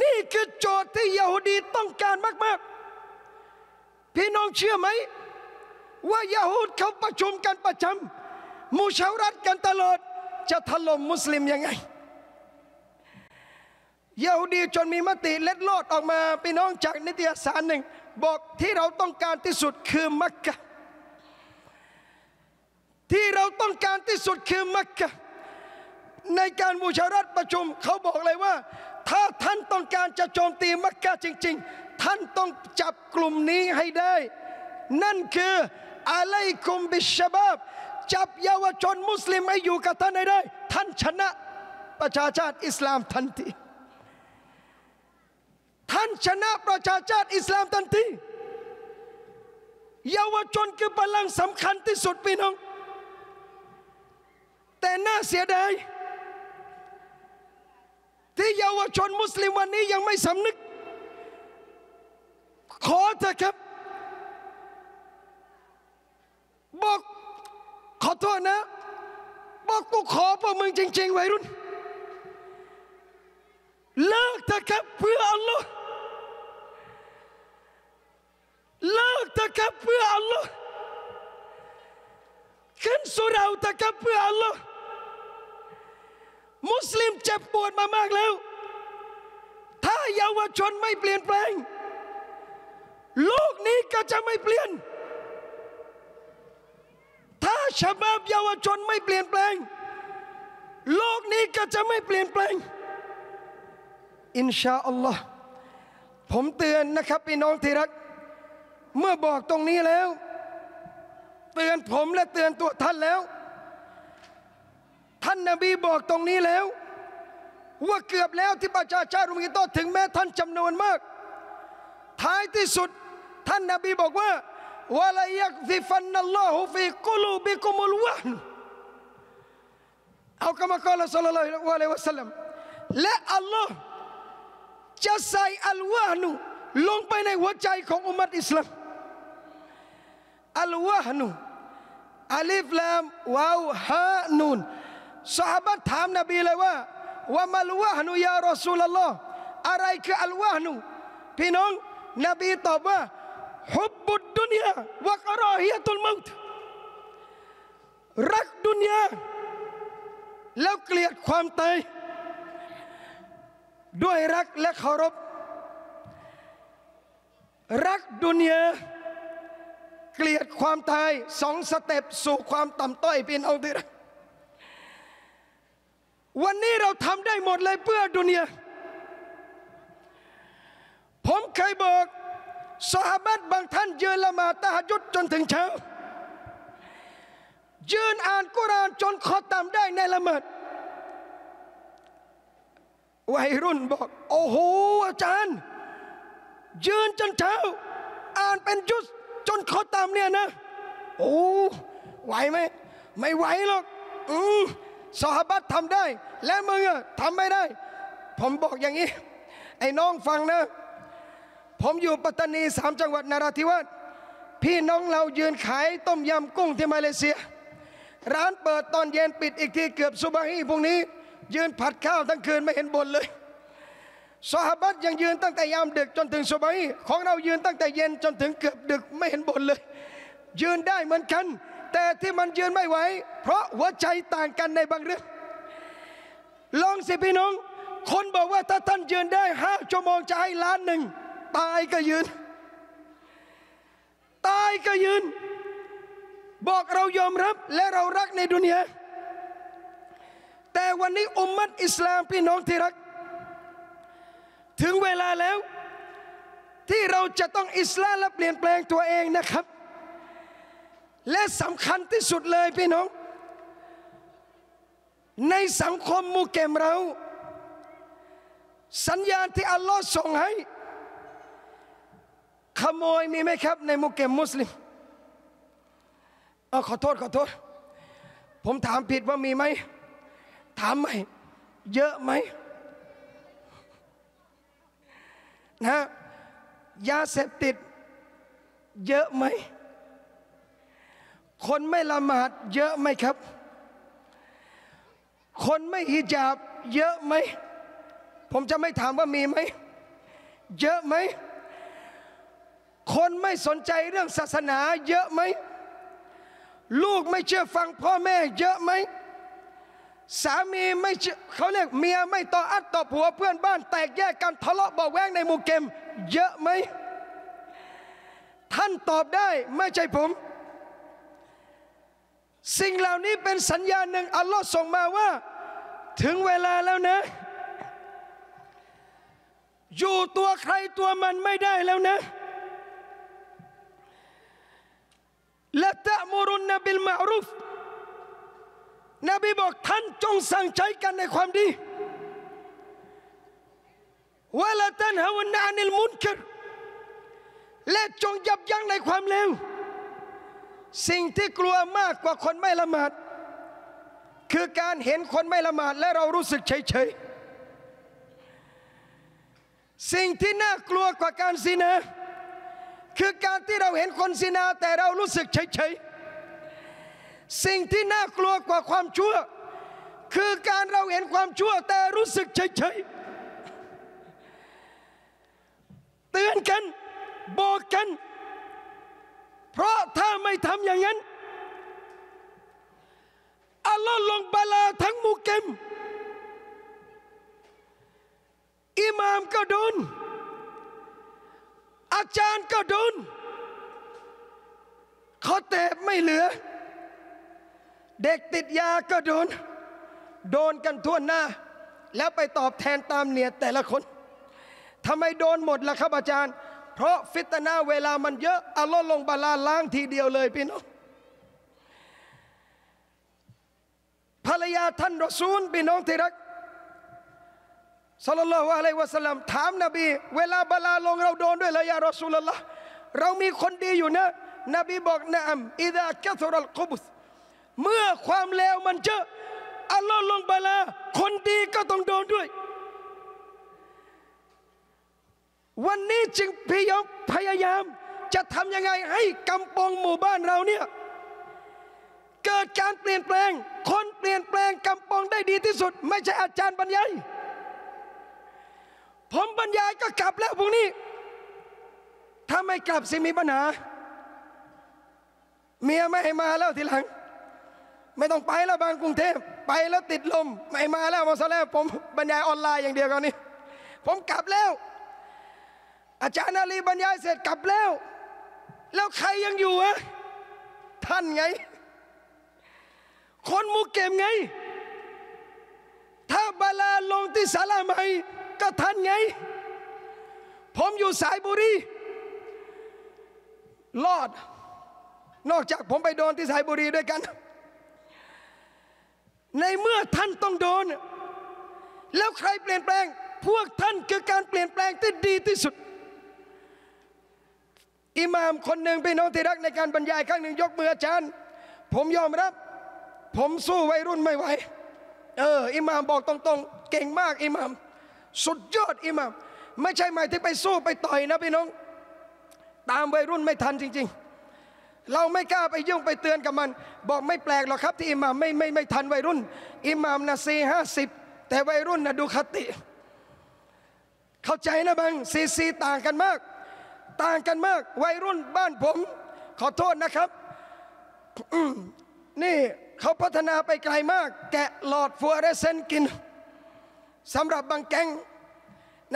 นี่คือโจทย์ที่ยาฮูดีต้องการมาก ๆ พี่น้องเชื่อไหม ว่ายาฮูดเขาประชุมกันประจำมูชาวรัฐกันตลอด จะถล่มมุสลิมยังไงยาฮูดีจนมีมติเล็ดลอดออกมาพี่น้องจากนิตยสารหนึ่ง บอกที่เราต้องการที่สุดคือมักกะที่เราต้องการที่สุดคือมักกะในการมูชารัฐประชุมเขาบอกเลยว่า ถ้าท่านต้องการจะโจมตีมักกะจริง ๆ ท่านต้องจับกลุ่มนี้ให้ได้ นั่นคือ อะไรคุมบิชบาบจับเยาวชนมุสลิมให้อยู่กับท่านได้ ท่านชนะประชาชาติอิสลามทันทีท่านชนะประชาชาติอิสลามทันทีเยาวชนคือพลังสำคัญที่สุดพี่น้อง แต่น่าเสียดายที่เยาวชนมุสลิมวันนี้ยังไม่สำนึก ขอเถอะครับ บอก ขอโทษนะ บอกกูขอพวกมึงจริง ๆ วัยรุ่น เลิกเถอะครับเพื่ออัลลอฮ์เลิกเถอะครับเพื่ออัลลอฮ์ขึ้นสู่เราเถอะครับเพื่ออัลลอฮ์มุสลิมเจ็บปวดมามากแล้ว ถ้าเยาวชนไม่เปลี่ยนแปลง โลกนี้ก็จะไม่เปลี่ยน ชาบาบเยาวชนไม่เปลี่ยนแปลง โลกนี้ก็จะไม่เปลี่ยนแปลง อินชาอัลลอฮ์ผมเตือนนะครับพี่น้องที่รัก เมื่อบอกตรงนี้แล้ว เตือนผมและเตือนตัวท่านแล้ว ท่านนาบีบอกตรงนี้แล้ว ว่าเกือบแล้วที่ประชาชาติรุมิโตถึงแม้ท่านจำนวนมาก ท้ายที่สุดท่านนาบีบอกว่า วะลายักฟิฟันนัลลอฮุฟีกุลูบิกุมุลวะห์เอากรรมกรละสัลลัลลอฮุอะลัยฮิวะสัลลัมและอัลลอฮ์จะใส่อัลวะห์นุลงไปในหัวใจของอุมมัตอิสลามอัลวะห์นุอัลิฟลามวาวฮานูนสหบัตถามนบีเลยว่าว่ามัลวะห์นุยารอซูลลอฮ์อะไรคืออัลวะห์นุพี่น้องนบีตอบว่า ฮุบบุดดุนยาวะกรอฮิยตุลมุตรักดุนยาแล้วเกลียดความตายด้วยรักและเคารพ รักดุนยาเกลียดความตายสองสเต็ปสู่ความต่ำต้อยพี่น้องที่รักวันนี้เราทำได้หมดเลยเพื่อดุนยาเคยบอก สหบัตบางท่านยืนละหมาดตะฮัจญุดจนถึงเช้า ยืนอ่านกุรานจนคอตามได้ในละหมาดวัยรุ่นบอก โอ้โหอาจารย์ ยืนจนเช้า อ่านเป็นยุสจนคอตามเนี่ยนะ โอ้ไหวไหมไม่ไหวหรอกอืมสหบัตทำได้ และมึงอะทำไม่ได้ ผมบอกอย่างนี้ ไอ้น้องฟังนะ ผมอยู่ปัตตานีสามจังหวัดนราธิวาสพี่น้องเรายืนขายต้มยำกุ้งที่มาเลเซีย ร้านเปิดตอนเย็นปิดอีกทีเกือบซุบฮีพรุ่งนี้ ยืนผัดข้าวทั้งคืนไม่เห็นบ่นเลยสหบัตยังยืนตั้งแต่ยามดึกจนถึงซุบฮีของเรายืนตั้งแต่เย็นจนถึงเกือบดึกไม่เห็นบ่นเลย ยืนได้เหมือนกัน แต่ที่มันยืนไม่ไหวเพราะหัวใจต่างกันในบางเรื่องลองสิพี่น้อง คนบอกว่าถ้าท่านยืนได้ห้าชั่วโมงจะให้ล้านหนึ่ง ตายก็ยืน ตายก็ยืน บอกเรายอมรับและเรารักในดุนยาแต่วันนี้อุมมัตอิสลามพี่น้องที่รัก ถึงเวลาแล้ว ที่เราจะต้องอิสลามและเปลี่ยนแปลงตัวเองนะครับ และสำคัญที่สุดเลยพี่น้อง ในสังคมมุเกมเรา สัญญาณที่อัลลอฮ์ส่งให้ ขโมยมีไหมครับ ในมุเกมมุสลิมเออขอโทษขอโทษ ผมถามผิดว่ามีไหม ถามใหม่เยอะไหมนะยาเสพติด เยอะไหม คนไม่ละหมาด เยอะไหมครับ คนไม่ฮิญาบ เยอะไหม ผมจะไม่ถามว่ามีไหม เยอะไหม คนไม่สนใจเรื่องศาสนาเยอะไหม ลูกไม่เชื่อฟังพ่อแม่เยอะไหม สามีไม่เขาเรียกเมียไม่ต่ออัดต่อผัวเพื่อนบ้านแตกแยกกันทะเลาะเบาแวงในหมู่เกม เยอะไหม ท่านตอบได้ไม่ใช่ผม สิ่งเหล่านี้เป็นสัญญาณหนึ่งอัลลอฮ์ส่งมาว่า ถึงเวลาแล้วนะอยู่ตัวใครตัวมันไม่ได้แล้วนะ และตะมุรุนนบิลมารุฟนบีบอกท่านจงสั่งใช้กันในความดีวะละตันฮาวันนานิลมุนกรและจงยับยั้งในความเลวสิ่งที่กลัวมากกว่าคนไม่ละหมาด คือการเห็นคนไม่ละหมาดและเรารู้สึกเฉยๆสิ่งที่น่ากลัวกว่าการซินา คือการที่เราเห็นคนซินาแต่เรารู้สึกเฉยๆ สิ่งที่น่ากลัวกว่าความชั่ว คือการเราเห็นความชั่วแต่รู้สึกเฉยๆ เตือนกันบอกกัน เพราะถ้าไม่ทำอย่างนั้นอัลลอฮ์ลงบาลาทั้งหมุเกมอิหมามก็โดน อาจารย์ก็โดนเขาเตะไม่เหลือ เด็กติดยาก็โดน โดนกันทั่วหน้า แล้วไปตอบแทนตามเนียดแต่ละคนทำไมโดนหมดล่ะครับอาจารย์ เพราะฟิตนาเวลามันเยอะอัลลอฮ์ลงบาลาล้างทีเดียวเลยพี่น้องภรรยาท่านรอซูลพี่น้องที่รัก สัลลัลลอฮุอะลัยวะสัลลัมถามนบี เวลาบาลาลงเราโดนด้วยเลยยารอซูลลอฮ์เรามีคนดีอยู่นะ นบีบอกนะอัมอิดะกะซุรัลกุบุสเมื่อความเลวมันเยออัลลอฮ์ลงบาลา คนดีก็ต้องโดนด้วย วันนี้จึงพยายามพยายาม จะทำยังไงให้กำปองหมู่บ้านเราเนี่ยเกิดการเปลี่ยนแปลง คนเปลี่ยนแปลงกำปองได้ดีที่สุด ไม่ใช่อาจารย์บรรยาย ผมบรรยายก็กลับแล้วพรุ่งนี้ ถ้าไม่กลับสิมีปัญหา เมียไม่ให้มาแล้วทีหลัง ไม่ต้องไปแล้วบางกรุงเทพไปแล้วติดลม ไม่มาแล้วมาซะแล้วผมบรรยายออนไลน์อย่างเดียวกันนี้ ผมกลับแล้ว อาจารย์อาลีบรรยายเสร็จกลับแล้ว แล้วใครยังอยู่อะท่านไง คนมุกเกมไง ถ้าบาลาลงที่ศาลาใหม่ ก็ท่านไง ผมอยู่สายบุรีรอด นอกจากผมไปโดนที่สายบุรีด้วยกัน ในเมื่อท่านต้องโดน แล้วใครเปลี่ยนแปลง พวกท่านคือการเปลี่ยนแปลงที่ดีที่สุด อิหม่ามคนหนึ่งพี่น้องที่รักในการบรรยายครั้งหนึ่งยกมืออาจารย์ ผมยอมรับ ผมสู้วัยรุ่นไม่ไหวเอออิหม่ามบอกตรงๆ เก่งมากอิหม่าม สุดยอดอิหม่ามไม่ใช่หมายถึงไปสู้ไปต่อยนะพี่น้อง ตามวัยรุ่นไม่ทันจริง ๆ เราไม่กล้าไปยุ่งไปเตือนกับมัน บอกไม่แปลกหรอกครับที่อิหม่ามไม่ไม่ไม่ทันวัยรุ่น อิหม่ามนะซีห้าสิบแต่วัยรุ่นนะดูคติ เข้าใจนะบังซีซีต่างกันมาก ต่างกันมาก วัยรุ่นบ้านผม ขอโทษนะครับนี่เขาพัฒนาไปไกลมาก แกะหลอดฟลูออเรสเซนต์กิน สำหรับบางแก๊ง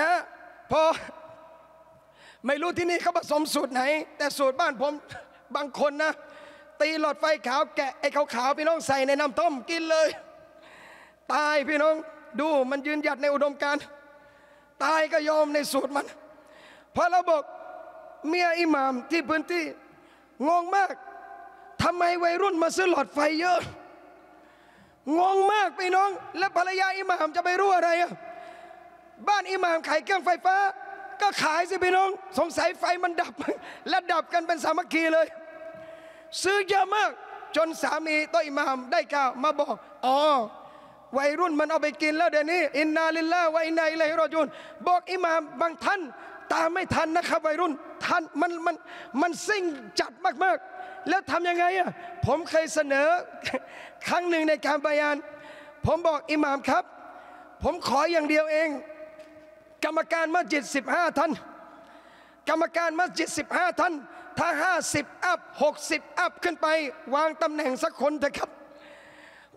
นะพอไม่รู้ที่นี่เขาผสมสูตรไหน แต่สูตรบ้านผมบางคนนะ ตีหลอดไฟขาวแกะไอ้ขาวๆพี่น้องใส่ในน้ำต้มกินเลย ตายพี่น้องดูมันยืนหยัดในอุดมการตายก็ยอมในสูตรมันเพราะเราบอกเมียอิหมามที่พื้นที่งงมากทำไมวัยรุ่นมาซื้อหลอดไฟเยอะ งงมากพี่น้อง และภรรยาอิหมามจะไปรู้อะไรอะบ้านอิหมามขายเครื่องไฟฟ้า ก็ขายสิพี่น้อง สงสัยไฟมันดับ และดับกันเป็นสามัคคีเลย ซื้อเยอะมาก จนสามีตัวอิหมามได้กล่าวมาบอกอ๋อวัยรุ่นมันเอาไปกินแล้วเดี๋ยวนี้ อินนาลิลลาฮ์วะอินนาอิลัยฮิรอญูนบอกอิหมามบางท่าน ตามไม่ทันนะครับวัยรุ่นท่านมันมันมันซิ่งจัดมากๆ แล้วทำยังไงอะผมเคยเสนอครั้งหนึ่งในการบายาน ผมบอกอิหมามครับ ผมขออย่างเดียวเอง กรรมการมัสยิด15 ท่าน กรรมการมัสยิด15 ท่าน ถ้า 50 อัพ 60 อัพขึ้นไป วางตำแหน่งสักคนเถอะครับ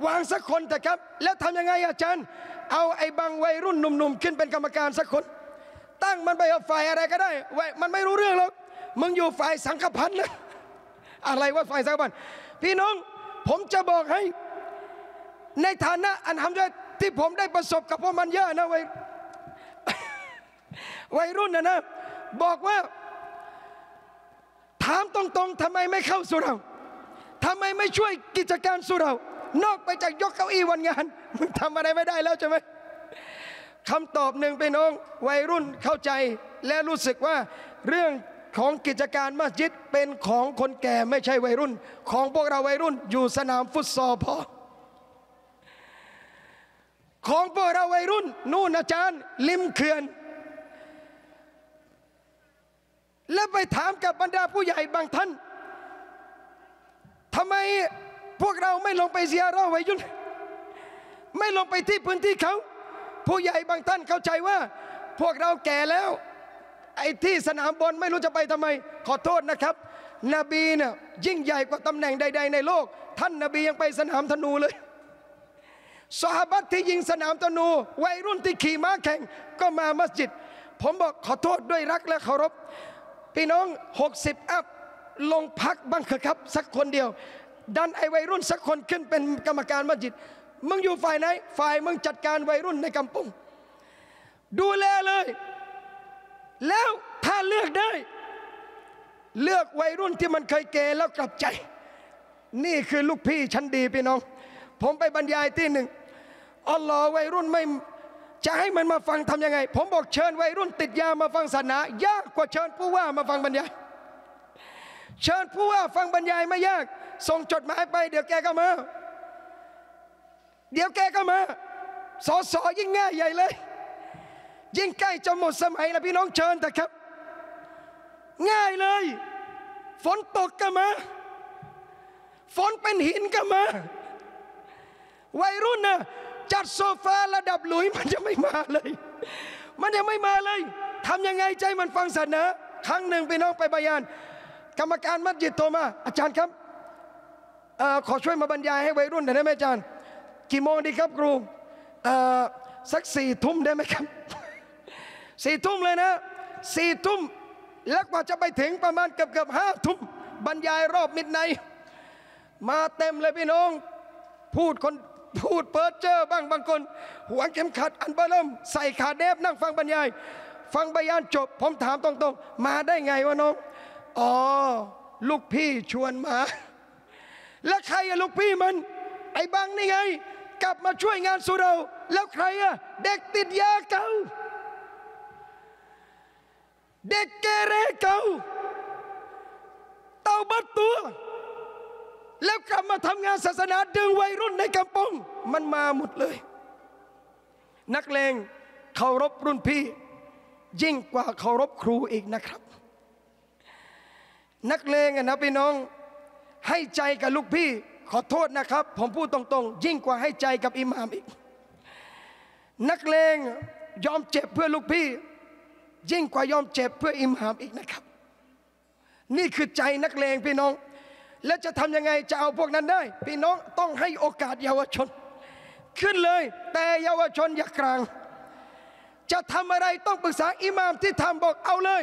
วางสักคนเถอะครับ แล้วทำยังไงอาจารย์ เอาไอ้บางวัยรุ่นหนุ่มๆ ขึ้นเป็นกรรมการสักคน ตั้งมันไปเอาฝ่ายอะไรก็ได้ไว้มันไม่รู้เรื่องหรอกมึงอยู่ฝ่ายสังฆพันธ์นะ อะไรว่าฝ่ายสังฆพันธ์พี่น้องผมจะบอกให้ ในฐานะอันทำด้วยที่ผมได้ประสบกับพวกมันเยอะนะวัยวัยรุ่นนะนะ บอกว่า ถามตรงๆทำไมไม่เข้าสู่เราทำไมไม่ช่วยกิจการสู่เรา นอกไปจากยกเก้าอี้วันงานมึงทำอะไรไม่ได้แล้วใช่ไหมคำตอบหนึ่งไปน้อง วัยรุ่นเข้าใจและรู้สึกว่าเรื่อง ของกิจการมัสยิดเป็นของคนแก่ไม่ใช่วัยรุ่น ของพวกเราวัยรุ่นอยู่สนามฟุตซอลพอของพวกเราวัยรุ่น นู่นอาจารย์ริมเขื่อน แล้วไปถามกับบรรดาผู้ใหญ่บางท่านทำไมพวกเราไม่ลงไปเสียเราวัยรุ่น ไม่ลงไปที่พื้นที่เขา ผู้ใหญ่บางท่านเข้าใจว่า พวกเราแก่แล้ว ไอ้ที่สนามบอลไม่รู้จะไปทำไม ขอโทษนะครับ นบีเนี่ยยิ่งใหญ่กว่าตำแหน่งใด ๆ ในโลก ท่านนบียังไปสนามธนูเลยสหบัตที่ยิงสนามธนู วัยรุ่นที่ขี่ม้าแข่งก็มามัสยิด ผมบอกขอโทษด้วยรักและเคารพพี่น้อง 60 อัพลงพักบ้างเถอะครับ สักคนเดียว ดันไอ้วัยรุ่นสักคนขึ้นเป็นกรรมการมัสยิด มึงอยู่ฝ่ายไหน ฝ่ายมึงจัดการวัยรุ่นในกำปงดูแลเลย แล้วถ้าเลือกได้ เลือกวัยรุ่นที่มันเคยเกย์แล้วกลับใจ นี่คือลูกพี่ชั้นดีพี่น้อง ผมไปบรรยายที่หนึ่งอัลลอฮ์วัยรุ่นไม่จะให้มันมาฟังทำยังไง ผมบอกเชิญวัยรุ่นติดยามาฟังศาสนายากกว่าเชิญผู้ว่ามาฟังบรรยาย เชิญผู้ว่าฟังบรรยายไม่ยาก ส่งจดหมายไป เดี๋ยวแกก็มา เดี๋ยวแกก็มาสอสอยิ่งง่ายใหญ่เลย ยิ่งใกล้จะหมดสมัยแล้วพี่น้องเชิญแต่ครับ ง่ายเลย ฝนตกก็มา ฝนเป็นหินก็มา วัยรุ่นนะจัดโซฟาระดับหลุยมันจะไม่มาเลย มันยังไม่มาเลยทำยังไงใจมันฟังศาสนาครั้งหนึ่งพี่น้องไปบายาน กรรมการมัสยิดโทรมา อาจารย์ครับออขอช่วยมาบรรยายให้วัยรุ่นหน่อยได้ไหมอาจารย์ กี่โมงดีครับครูสักสี่ทุ่มได้ไหมครับ สี่ทุ่มเลยนะสี่ทุ่มแล้วกว่าจะไปถึงประมาณเกือบเกือบห้าทุ่มบรรยายรอบมิดไนมาเต็มเลยพี่น้อง พูดคนพูดเปิดเจอบ้างบางคนหัวเข็มขัดอันเบอร์เริ่มใส่ขาเดฟนั่งฟังบรรยาย ฟังบายานจบ ผมถามตรงๆ มาได้ไงวะน้องอ๋อลูกพี่ชวนมา แล้วใครอะลูกพี่มัน ไอ้บังนี่ไง กลับมาช่วยงานสุเรา แล้วใครอะเด็กติดยาเก่า เด็กเกเรเก่าเต่าบัดตัว แล้วกลับมาทำงานศาสนาดึงวัยรุ่นในกำปองมันมาหมดเลย นักเลงเคารพรุ่นพี่ ยิ่งกว่าเคารพครูอีกนะครับ นักเลงอะนะพี่น้อง ให้ใจกับลูกพี่ ขอโทษนะครับ ผมพูดตรงๆ ยิ่งกว่าให้ใจกับอิหม่ามอีก นักเลงยอมเจ็บเพื่อลูกพี่ ยิ่งกว่ายอมเจ็บเพื่ออิม่ามอีกนะครับ นี่คือใจนักเลงพี่น้อง แล้วจะทำยังไงจะเอาพวกนั้นได้ พี่น้องต้องให้โอกาสเยาวชน ขึ้นเลยแต่เยาวชนอย่ากลาง จะทำอะไรต้องปรึกษาอิหม่ามที่ทำบอกเอาเลย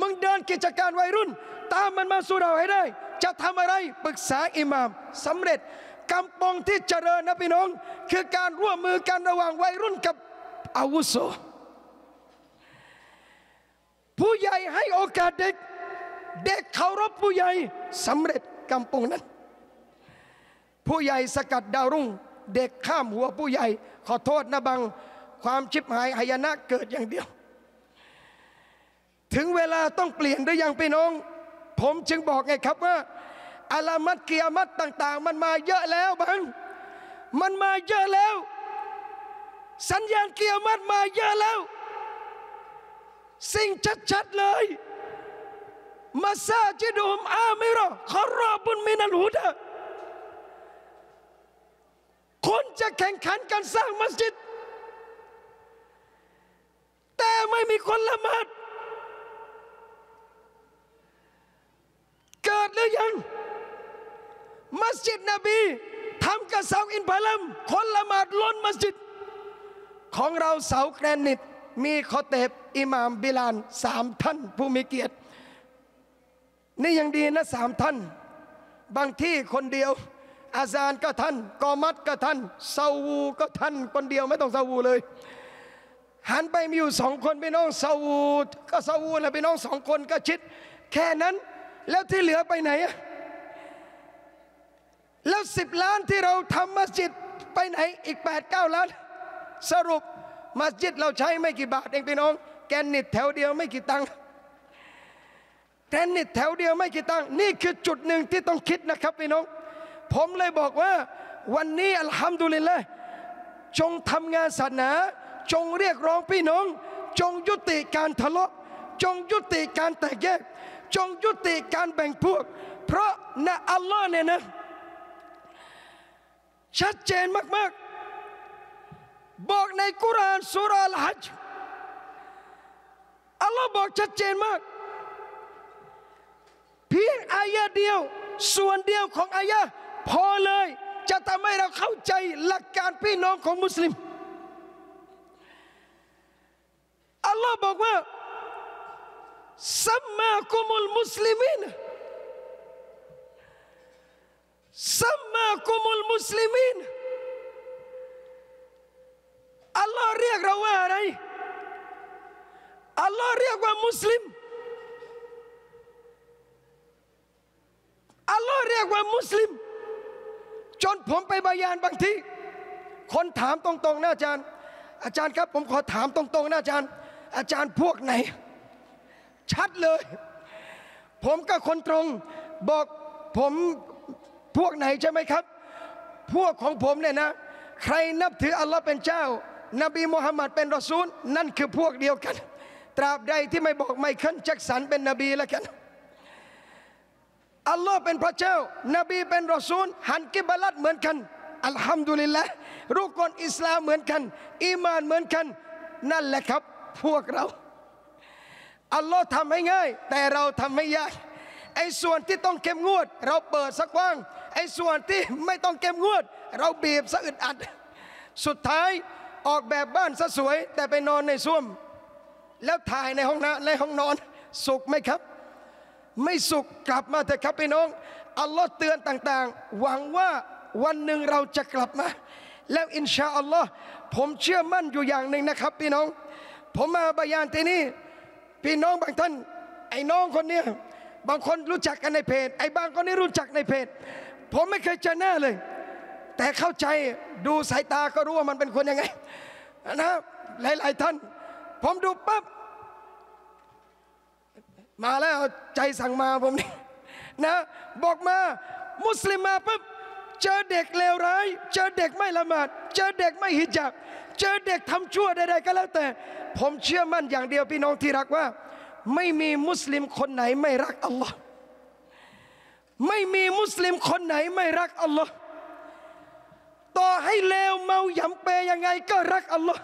มึงเดินกิจการวัยรุ่น ตามมันมาสู่เราให้ได้ จะทำอะไรปรึกษาอิหม่ามสำเร็จกำปองที่เจริญนะพี่น้อง คือการร่วมมือกันระหว่างวัยรุ่นกับอาวุโส ผู้ใหญ่ให้โอกาสเด็ก เด็กเคารพผู้ใหญ่สำเร็จกำปองนั้น ผู้ใหญ่สกัดดาวรุ่ง เด็กข้ามหัวผู้ใหญ่ ขอโทษนะบัง ความชิบหายหายนะเกิดอย่างเดียว ถึงเวลาต้องเปลี่ยนหรือยังพี่น้อง ผมจึงบอกไงครับว่าอาลามัดเกียรมัดต่าง ๆ มันมาเยอะแล้วบัง มันมาเยอะแล้ว สัญญาณเกียรมัดมาเยอะแล้ว สิ่งชัดๆเลยมาซาจิดุมอามิรอขอรอบุญมินัลฮุดาคนจะแข่งขันกันสร้างมัสยิด แต่ไม่มีคนละหมาดเกิดหรือยัง มัสยิดนบีทำกับเสาอินพาลัมคนละหมาดล้นมัสยิด ของเราเสาแกรนิต มีคอเตบอิหม่ามบิลานสามท่านผู้มีเกียรติ นี่ยังดีนะสามท่าน บางที่คนเดียว อาซานก็ท่านกอมัดก็ท่านซาวูก็ท่านคนเดียวไม่ต้องซาวูเลย หันไปมีอยู่สองคนพี่น้องซาวูก็ซาวูแล้วพี่น้องสองคนก็ชิด แค่นั้นแล้วที่เหลือไปไหนอะแล้วสิบล้านที่เราทำมัสยิดไปไหนอีกแปดเก้าล้าน สรุป มัสยิดเราใช้ไม่กี่บาทเองพี่น้อง แกนนิดแถวเดียวไม่กี่ตังค์แกนนิดแถวเดียวไม่กี่ตังค์นี่คือจุดหนึ่งที่ต้องคิดนะครับพี่น้อง ผมเลยบอกว่าวันนี้อัลฮัมดุลิลละจงทำงานศาสนา จงเรียกร้องพี่น้อง จงยุติการทะเลาะ จงยุติการแตกแยก จงยุติการแบ่งพวก เพราะนะอัลลอฮ์เนี่ยนะชัดเจนมากๆ บอกในกุรานสุราอัลฮัจญ์อัลลอฮ์บอกชัดเจนมาก เพียงอายะเดียว ส่วนเดียวของอายะพอเลย จะทำให้เราเข้าใจหลักการพี่น้องของมุสลิมอัลลอฮ์บอกว่าسماكم المسلمين سماكم المسلمين อัลลอฮ์เรียกเราว่าอะไร อัลลอฮ์เรียกว่ามุสลิม อัลลอฮ์เรียกว่ามุสลิม จนผมไปบายานบางที คนถามตรงๆนะอาจารย์ อาจารย์ครับผมขอถามตรงๆนะอาจารย์ อาจารย์พวกไหน ชัดเลย ผมก็คนตรงบอกผมพวกไหนใช่ไหมครับ พวกของผมเนี่ยนะ ใครนับถืออัลลอฮ์เป็นเจ้า นบีมุฮัมมัดเป็นรอซูล นั่นคือพวกเดียวกัน ตราบใดที่ไม่บอกไมเคิลแจ็คสันเป็นนบีแล้วกันอัลลอฮ์เป็นพระเจ้า นบีเป็นรอซูล หันกิบลัดเหมือนกัน อัลฮัมดุลิลละรูกลอิสลามเหมือนกัน อีมานเหมือนกัน นั่นแหละครับ พวกเรา อัลลอฮ์ทำให้ง่าย แต่เราทำให้ยากไอ้ส่วนที่ต้องเข้มงวด เราเปิดสักกว้างไอ้ส่วนที่ไม่ต้องเข้มงวด เราบีบสะอึดอัด สุดท้าย ออกแบบบ้านซะสวย แต่ไปนอนในส้วม แล้วถ่ายในห้องน้ำในห้องนอน สุขไหมครับ ไม่สุขกลับมาเถอะครับพี่น้องอัลลอฮ์เตือนต่างๆ หวังว่าวันหนึ่งเราจะกลับมา แล้วอินชาอัลลอฮ์ผมเชื่อมั่นอยู่อย่างหนึ่งนะครับ พี่น้อง ผมมาบายานที่นี่พี่น้องบางท่าน ไอ้น้องคนเนี้ยบางคนรู้จักกันในเพจไอ้บางคนนี่รู้จักในเพจผมไม่เคยเจอหน้าเลย แต่เข้าใจดูสายตาก็รู้ว่ามันเป็นคนยังไงนะหลาย ๆ ท่าน ผมดูปั๊บมาแล้วใจสั่งมาผมนี่นะบอกมามุสลิมมาปุ๊บเจอเด็กเลวร้าย เจอเด็กไม่ละหมาด เจอเด็กไม่ฮิญาบเจอเด็กทำชั่วใดๆก็แล้วแต่ ผมเชื่อมั่นอย่างเดียวพี่น้องที่รักว่า ไม่มีมุสลิมคนไหนไม่รักอัลลอฮ์ไม่มีมุสลิมคนไหนไม่รักอัลลอฮ์ ต่อให้เลวเมาหยำเปยยังไงก็รักอัลลอฮ์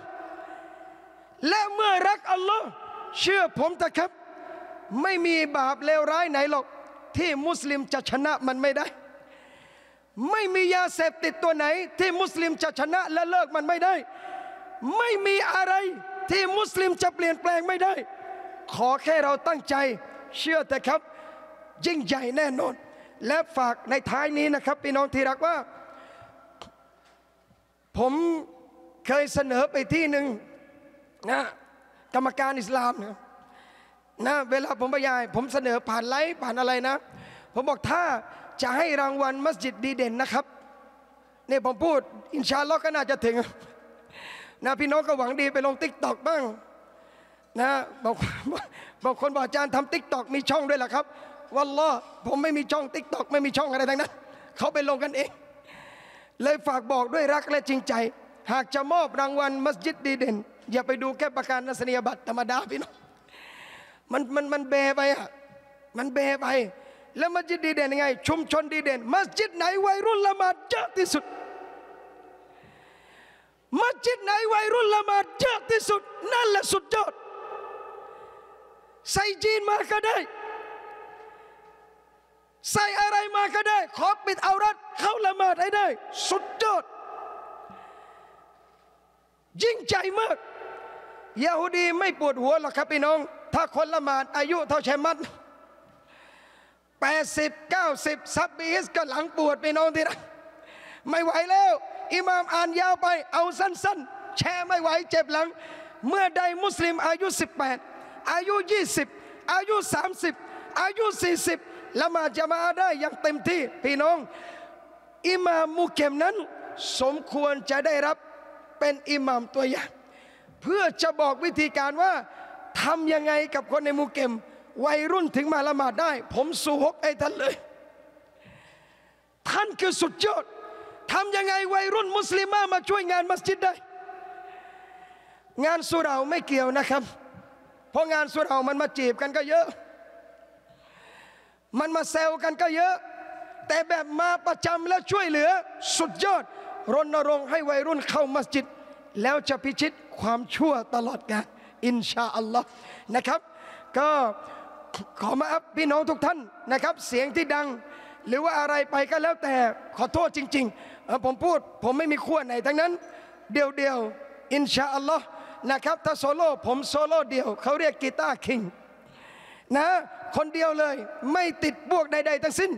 และเมื่อรักอัลลอฮ์เชื่อผมเถอะครับ ไม่มีบาปเลวร้ายไหนหรอกที่มุสลิมจะชนะมันไม่ได้ ไม่มียาเสพติดตัวไหน ที่มุสลิมจะชนะและเลิกมันไม่ได้ ไม่มีอะไรที่มุสลิมจะเปลี่ยนแปลงไม่ได้ ขอแค่เราตั้งใจ เชื่อแต่ครับ ยิ่งใหญ่แน่นอน และฝากในท้ายนี้นะครับพี่น้องที่รักว่า ผมเคยเสนอไปที่หนึ่งนะกรรมการอิสลามนะนะเวลาผมบรรยาย ผมเสนอผ่านไลฟ์ผ่านอะไรนะ ผมบอกถ้าจะให้รางวัลมัสยิดดีเด่นนะครับเนี่ยผมพูด إن شاء اللهก็น่าจะถึงนะพี่น้องก็หวังดีไปลง TikTok บ้างนะบอกบอกคนบอกอาจารย์ทำ TikTok มีช่องด้วยเหรอครับ واللهผมไม่มีช่อง TikTok ไม่มีช่องอะไรทั้งนั้นเขาไปลงกันเอง เลยฝากบอกด้วยรักและจริงใจ หากจะมอบรางวัลมัสยิดดีเด่น อย่าไปดูแค่ประกาศนียบัตรธรรมดาพี่น้องมันมันมันเบไปอะมันเบไป แล้วมัสยิดดีเด่นยังไง ชุมชนดีเด่น มัสยิดไหนวัยรุ่นละหมาดเยอะที่สุด มัสยิดไหนวัยรุ่นละหมาดเยอะที่สุด นั่นแหละสุดยอดใส่จีนมาก็ได้ ใส่อะไรมาก็ได้ ขอปิดเอารัดเข้าละหมาดให้ได้ สุดยอดยิ่งใจมากยาฮูดีไม่ปวดหัวหรอกครับพี่น้อง ถ้าคนละหมาดอายุเท่าแชมัดแปดสิบเก้าสิบซับบีสก็หลังปวดพี่น้องที่รักไม่ไหวแล้ว อิหม่ามอ่านยาวไปเอาสั้น ๆ แช่ไม่ไหวเจ็บหลัง เมื่อใดมุสลิมอายุ 18 อายุ 20 อายุ 30 อายุ 40 ละหมาดจะมาได้อย่างเต็มที่พี่น้อง อิหม่ามมุเข็มนั้น สมควรจะได้รับเป็นอิหม่ามตัวอย่าง เพื่อจะบอกวิธีการว่าทำยังไงกับคนในมูเก็ม วัยรุ่นถึงมาละหมาดได้ ผมสู่ฮกไอ้ท่านเลย ท่านคือสุดยอดทำยังไงวัยรุ่นมุสลิมามาช่วยงานมัสยิดได้ งานสุราไม่เกี่ยวนะครับ เพราะงานสุรามันมาจีบกันก็เยอะ มันมาแซวกันก็เยอะ แต่แบบมาประจำแล้วช่วยเหลือ สุดยอด รณรงค์ให้วัยรุ่นเข้ามัสยิด แล้วจะพิชิตความชั่วตลอดกาลอินชาอัลลอฮ์นะครับ ก็ขอมาอัฟพี่น้องทุกท่านนะครับ เสียงที่ดัง หรือว่าอะไรไปก็แล้วแต่ขอโทษจริงๆเออผมพูดผมไม่มีขั้วไหนทั้งนั้น เดียวเดียวๆإن شاء اللهนะครับถ้าโซโล่ผมโซโล่เดียวเขาเรียก guitar king นะ คนเดียวเลยไม่ติดบวกใดๆทั้งสิ้น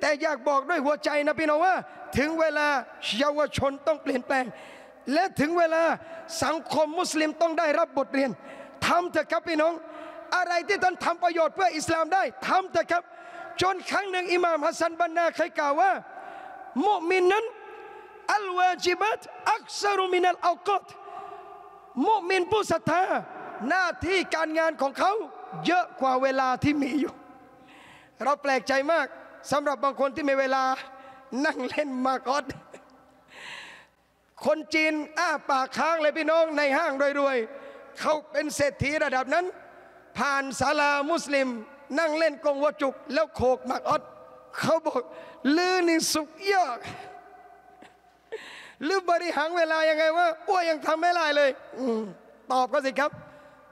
แต่อยากบอกด้วยหัวใจนะพี่น้องว่า ถึงเวลาเยาวชนต้องเปลี่ยนแปลง และถึงเวลาสังคมมุสลิมต้องได้รับบทเรียนทำเถอะครับพี่น้อง อะไรที่ท่านทำประโยชน์เพื่ออิสลามได้ทำเถอะครับ จนครั้งหนึ่งอิหม่ามฮัสซันบันนาเคยกล่าวว่า มุมินนั้นอัลวาจิบัตอักษรุมินัลอัลกอตมุมินผู้ศรัทธาหน้าที่การงานของเขา เยอะกว่าเวลาที่มีอยู่ เราแปลกใจมากสำหรับบางคนที่มีเวลานั่งเล่นมากอดคนจีนอ้าปากค้างเลยพี่น้องในห้างรวยๆเขาเป็นเศรษฐีระดับนั้น ผ่านศาลามุสลิม นั่งเล่นกงวัจุก แล้วโขกหมากอดเขาบอกลือนี่สุกยอดหรือบริหารเวลายังไงว่าอ้วยังทำไม่ได้เลยอตอบก็สิครับ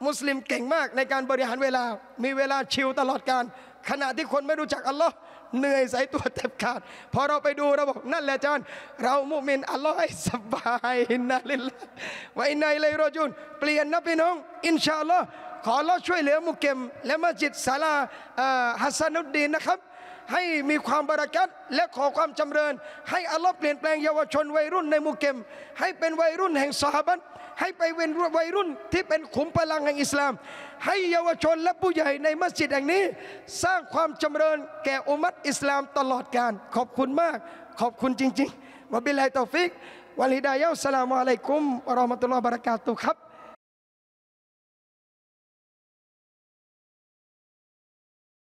มุสลิมเก่งมากในการบริหารเวลา มีเวลาชิลตลอดการ ขณะที่คนไม่รู้จักอัลลอฮ์เหนื่อยสายตัวเต็บขาด พอเราไปดูเราบอกนั่นแหละอาจารย์เรามุมินอัลลอฮ์ให้สบายนะลิลลาห์วะอินเลยรอจุนเปลี่ยนนะพี่น้อง อินชาอัลลอฮ์ขออัลลอฮ์ช่วยเหลือมุกเกม และมัสยิดศาลาฮัสซานุดดีนนะครับให้มีความบารักัตและขอความจำเริญ ให้อัลลอฮ์เปลี่ยนแปลงเยาวชนวัยรุ่นในมุกเกม ให้เป็นวัยรุ่นแห่งสหบัต ให้ไปเป็นวัยรุ่นที่เป็นขุมพลังแห่งอิสลาม ให้เยาวชนและผู้ใหญ่ในมัสยิดแห่งนี้ สร้างความจำเริญแก่อุมัตอิสลามตลอดกาลขอบคุณมาก ขอบคุณจริงๆوبالله التوفيق والهداية السلام عليكم ورحمة الله وبركاته ครับ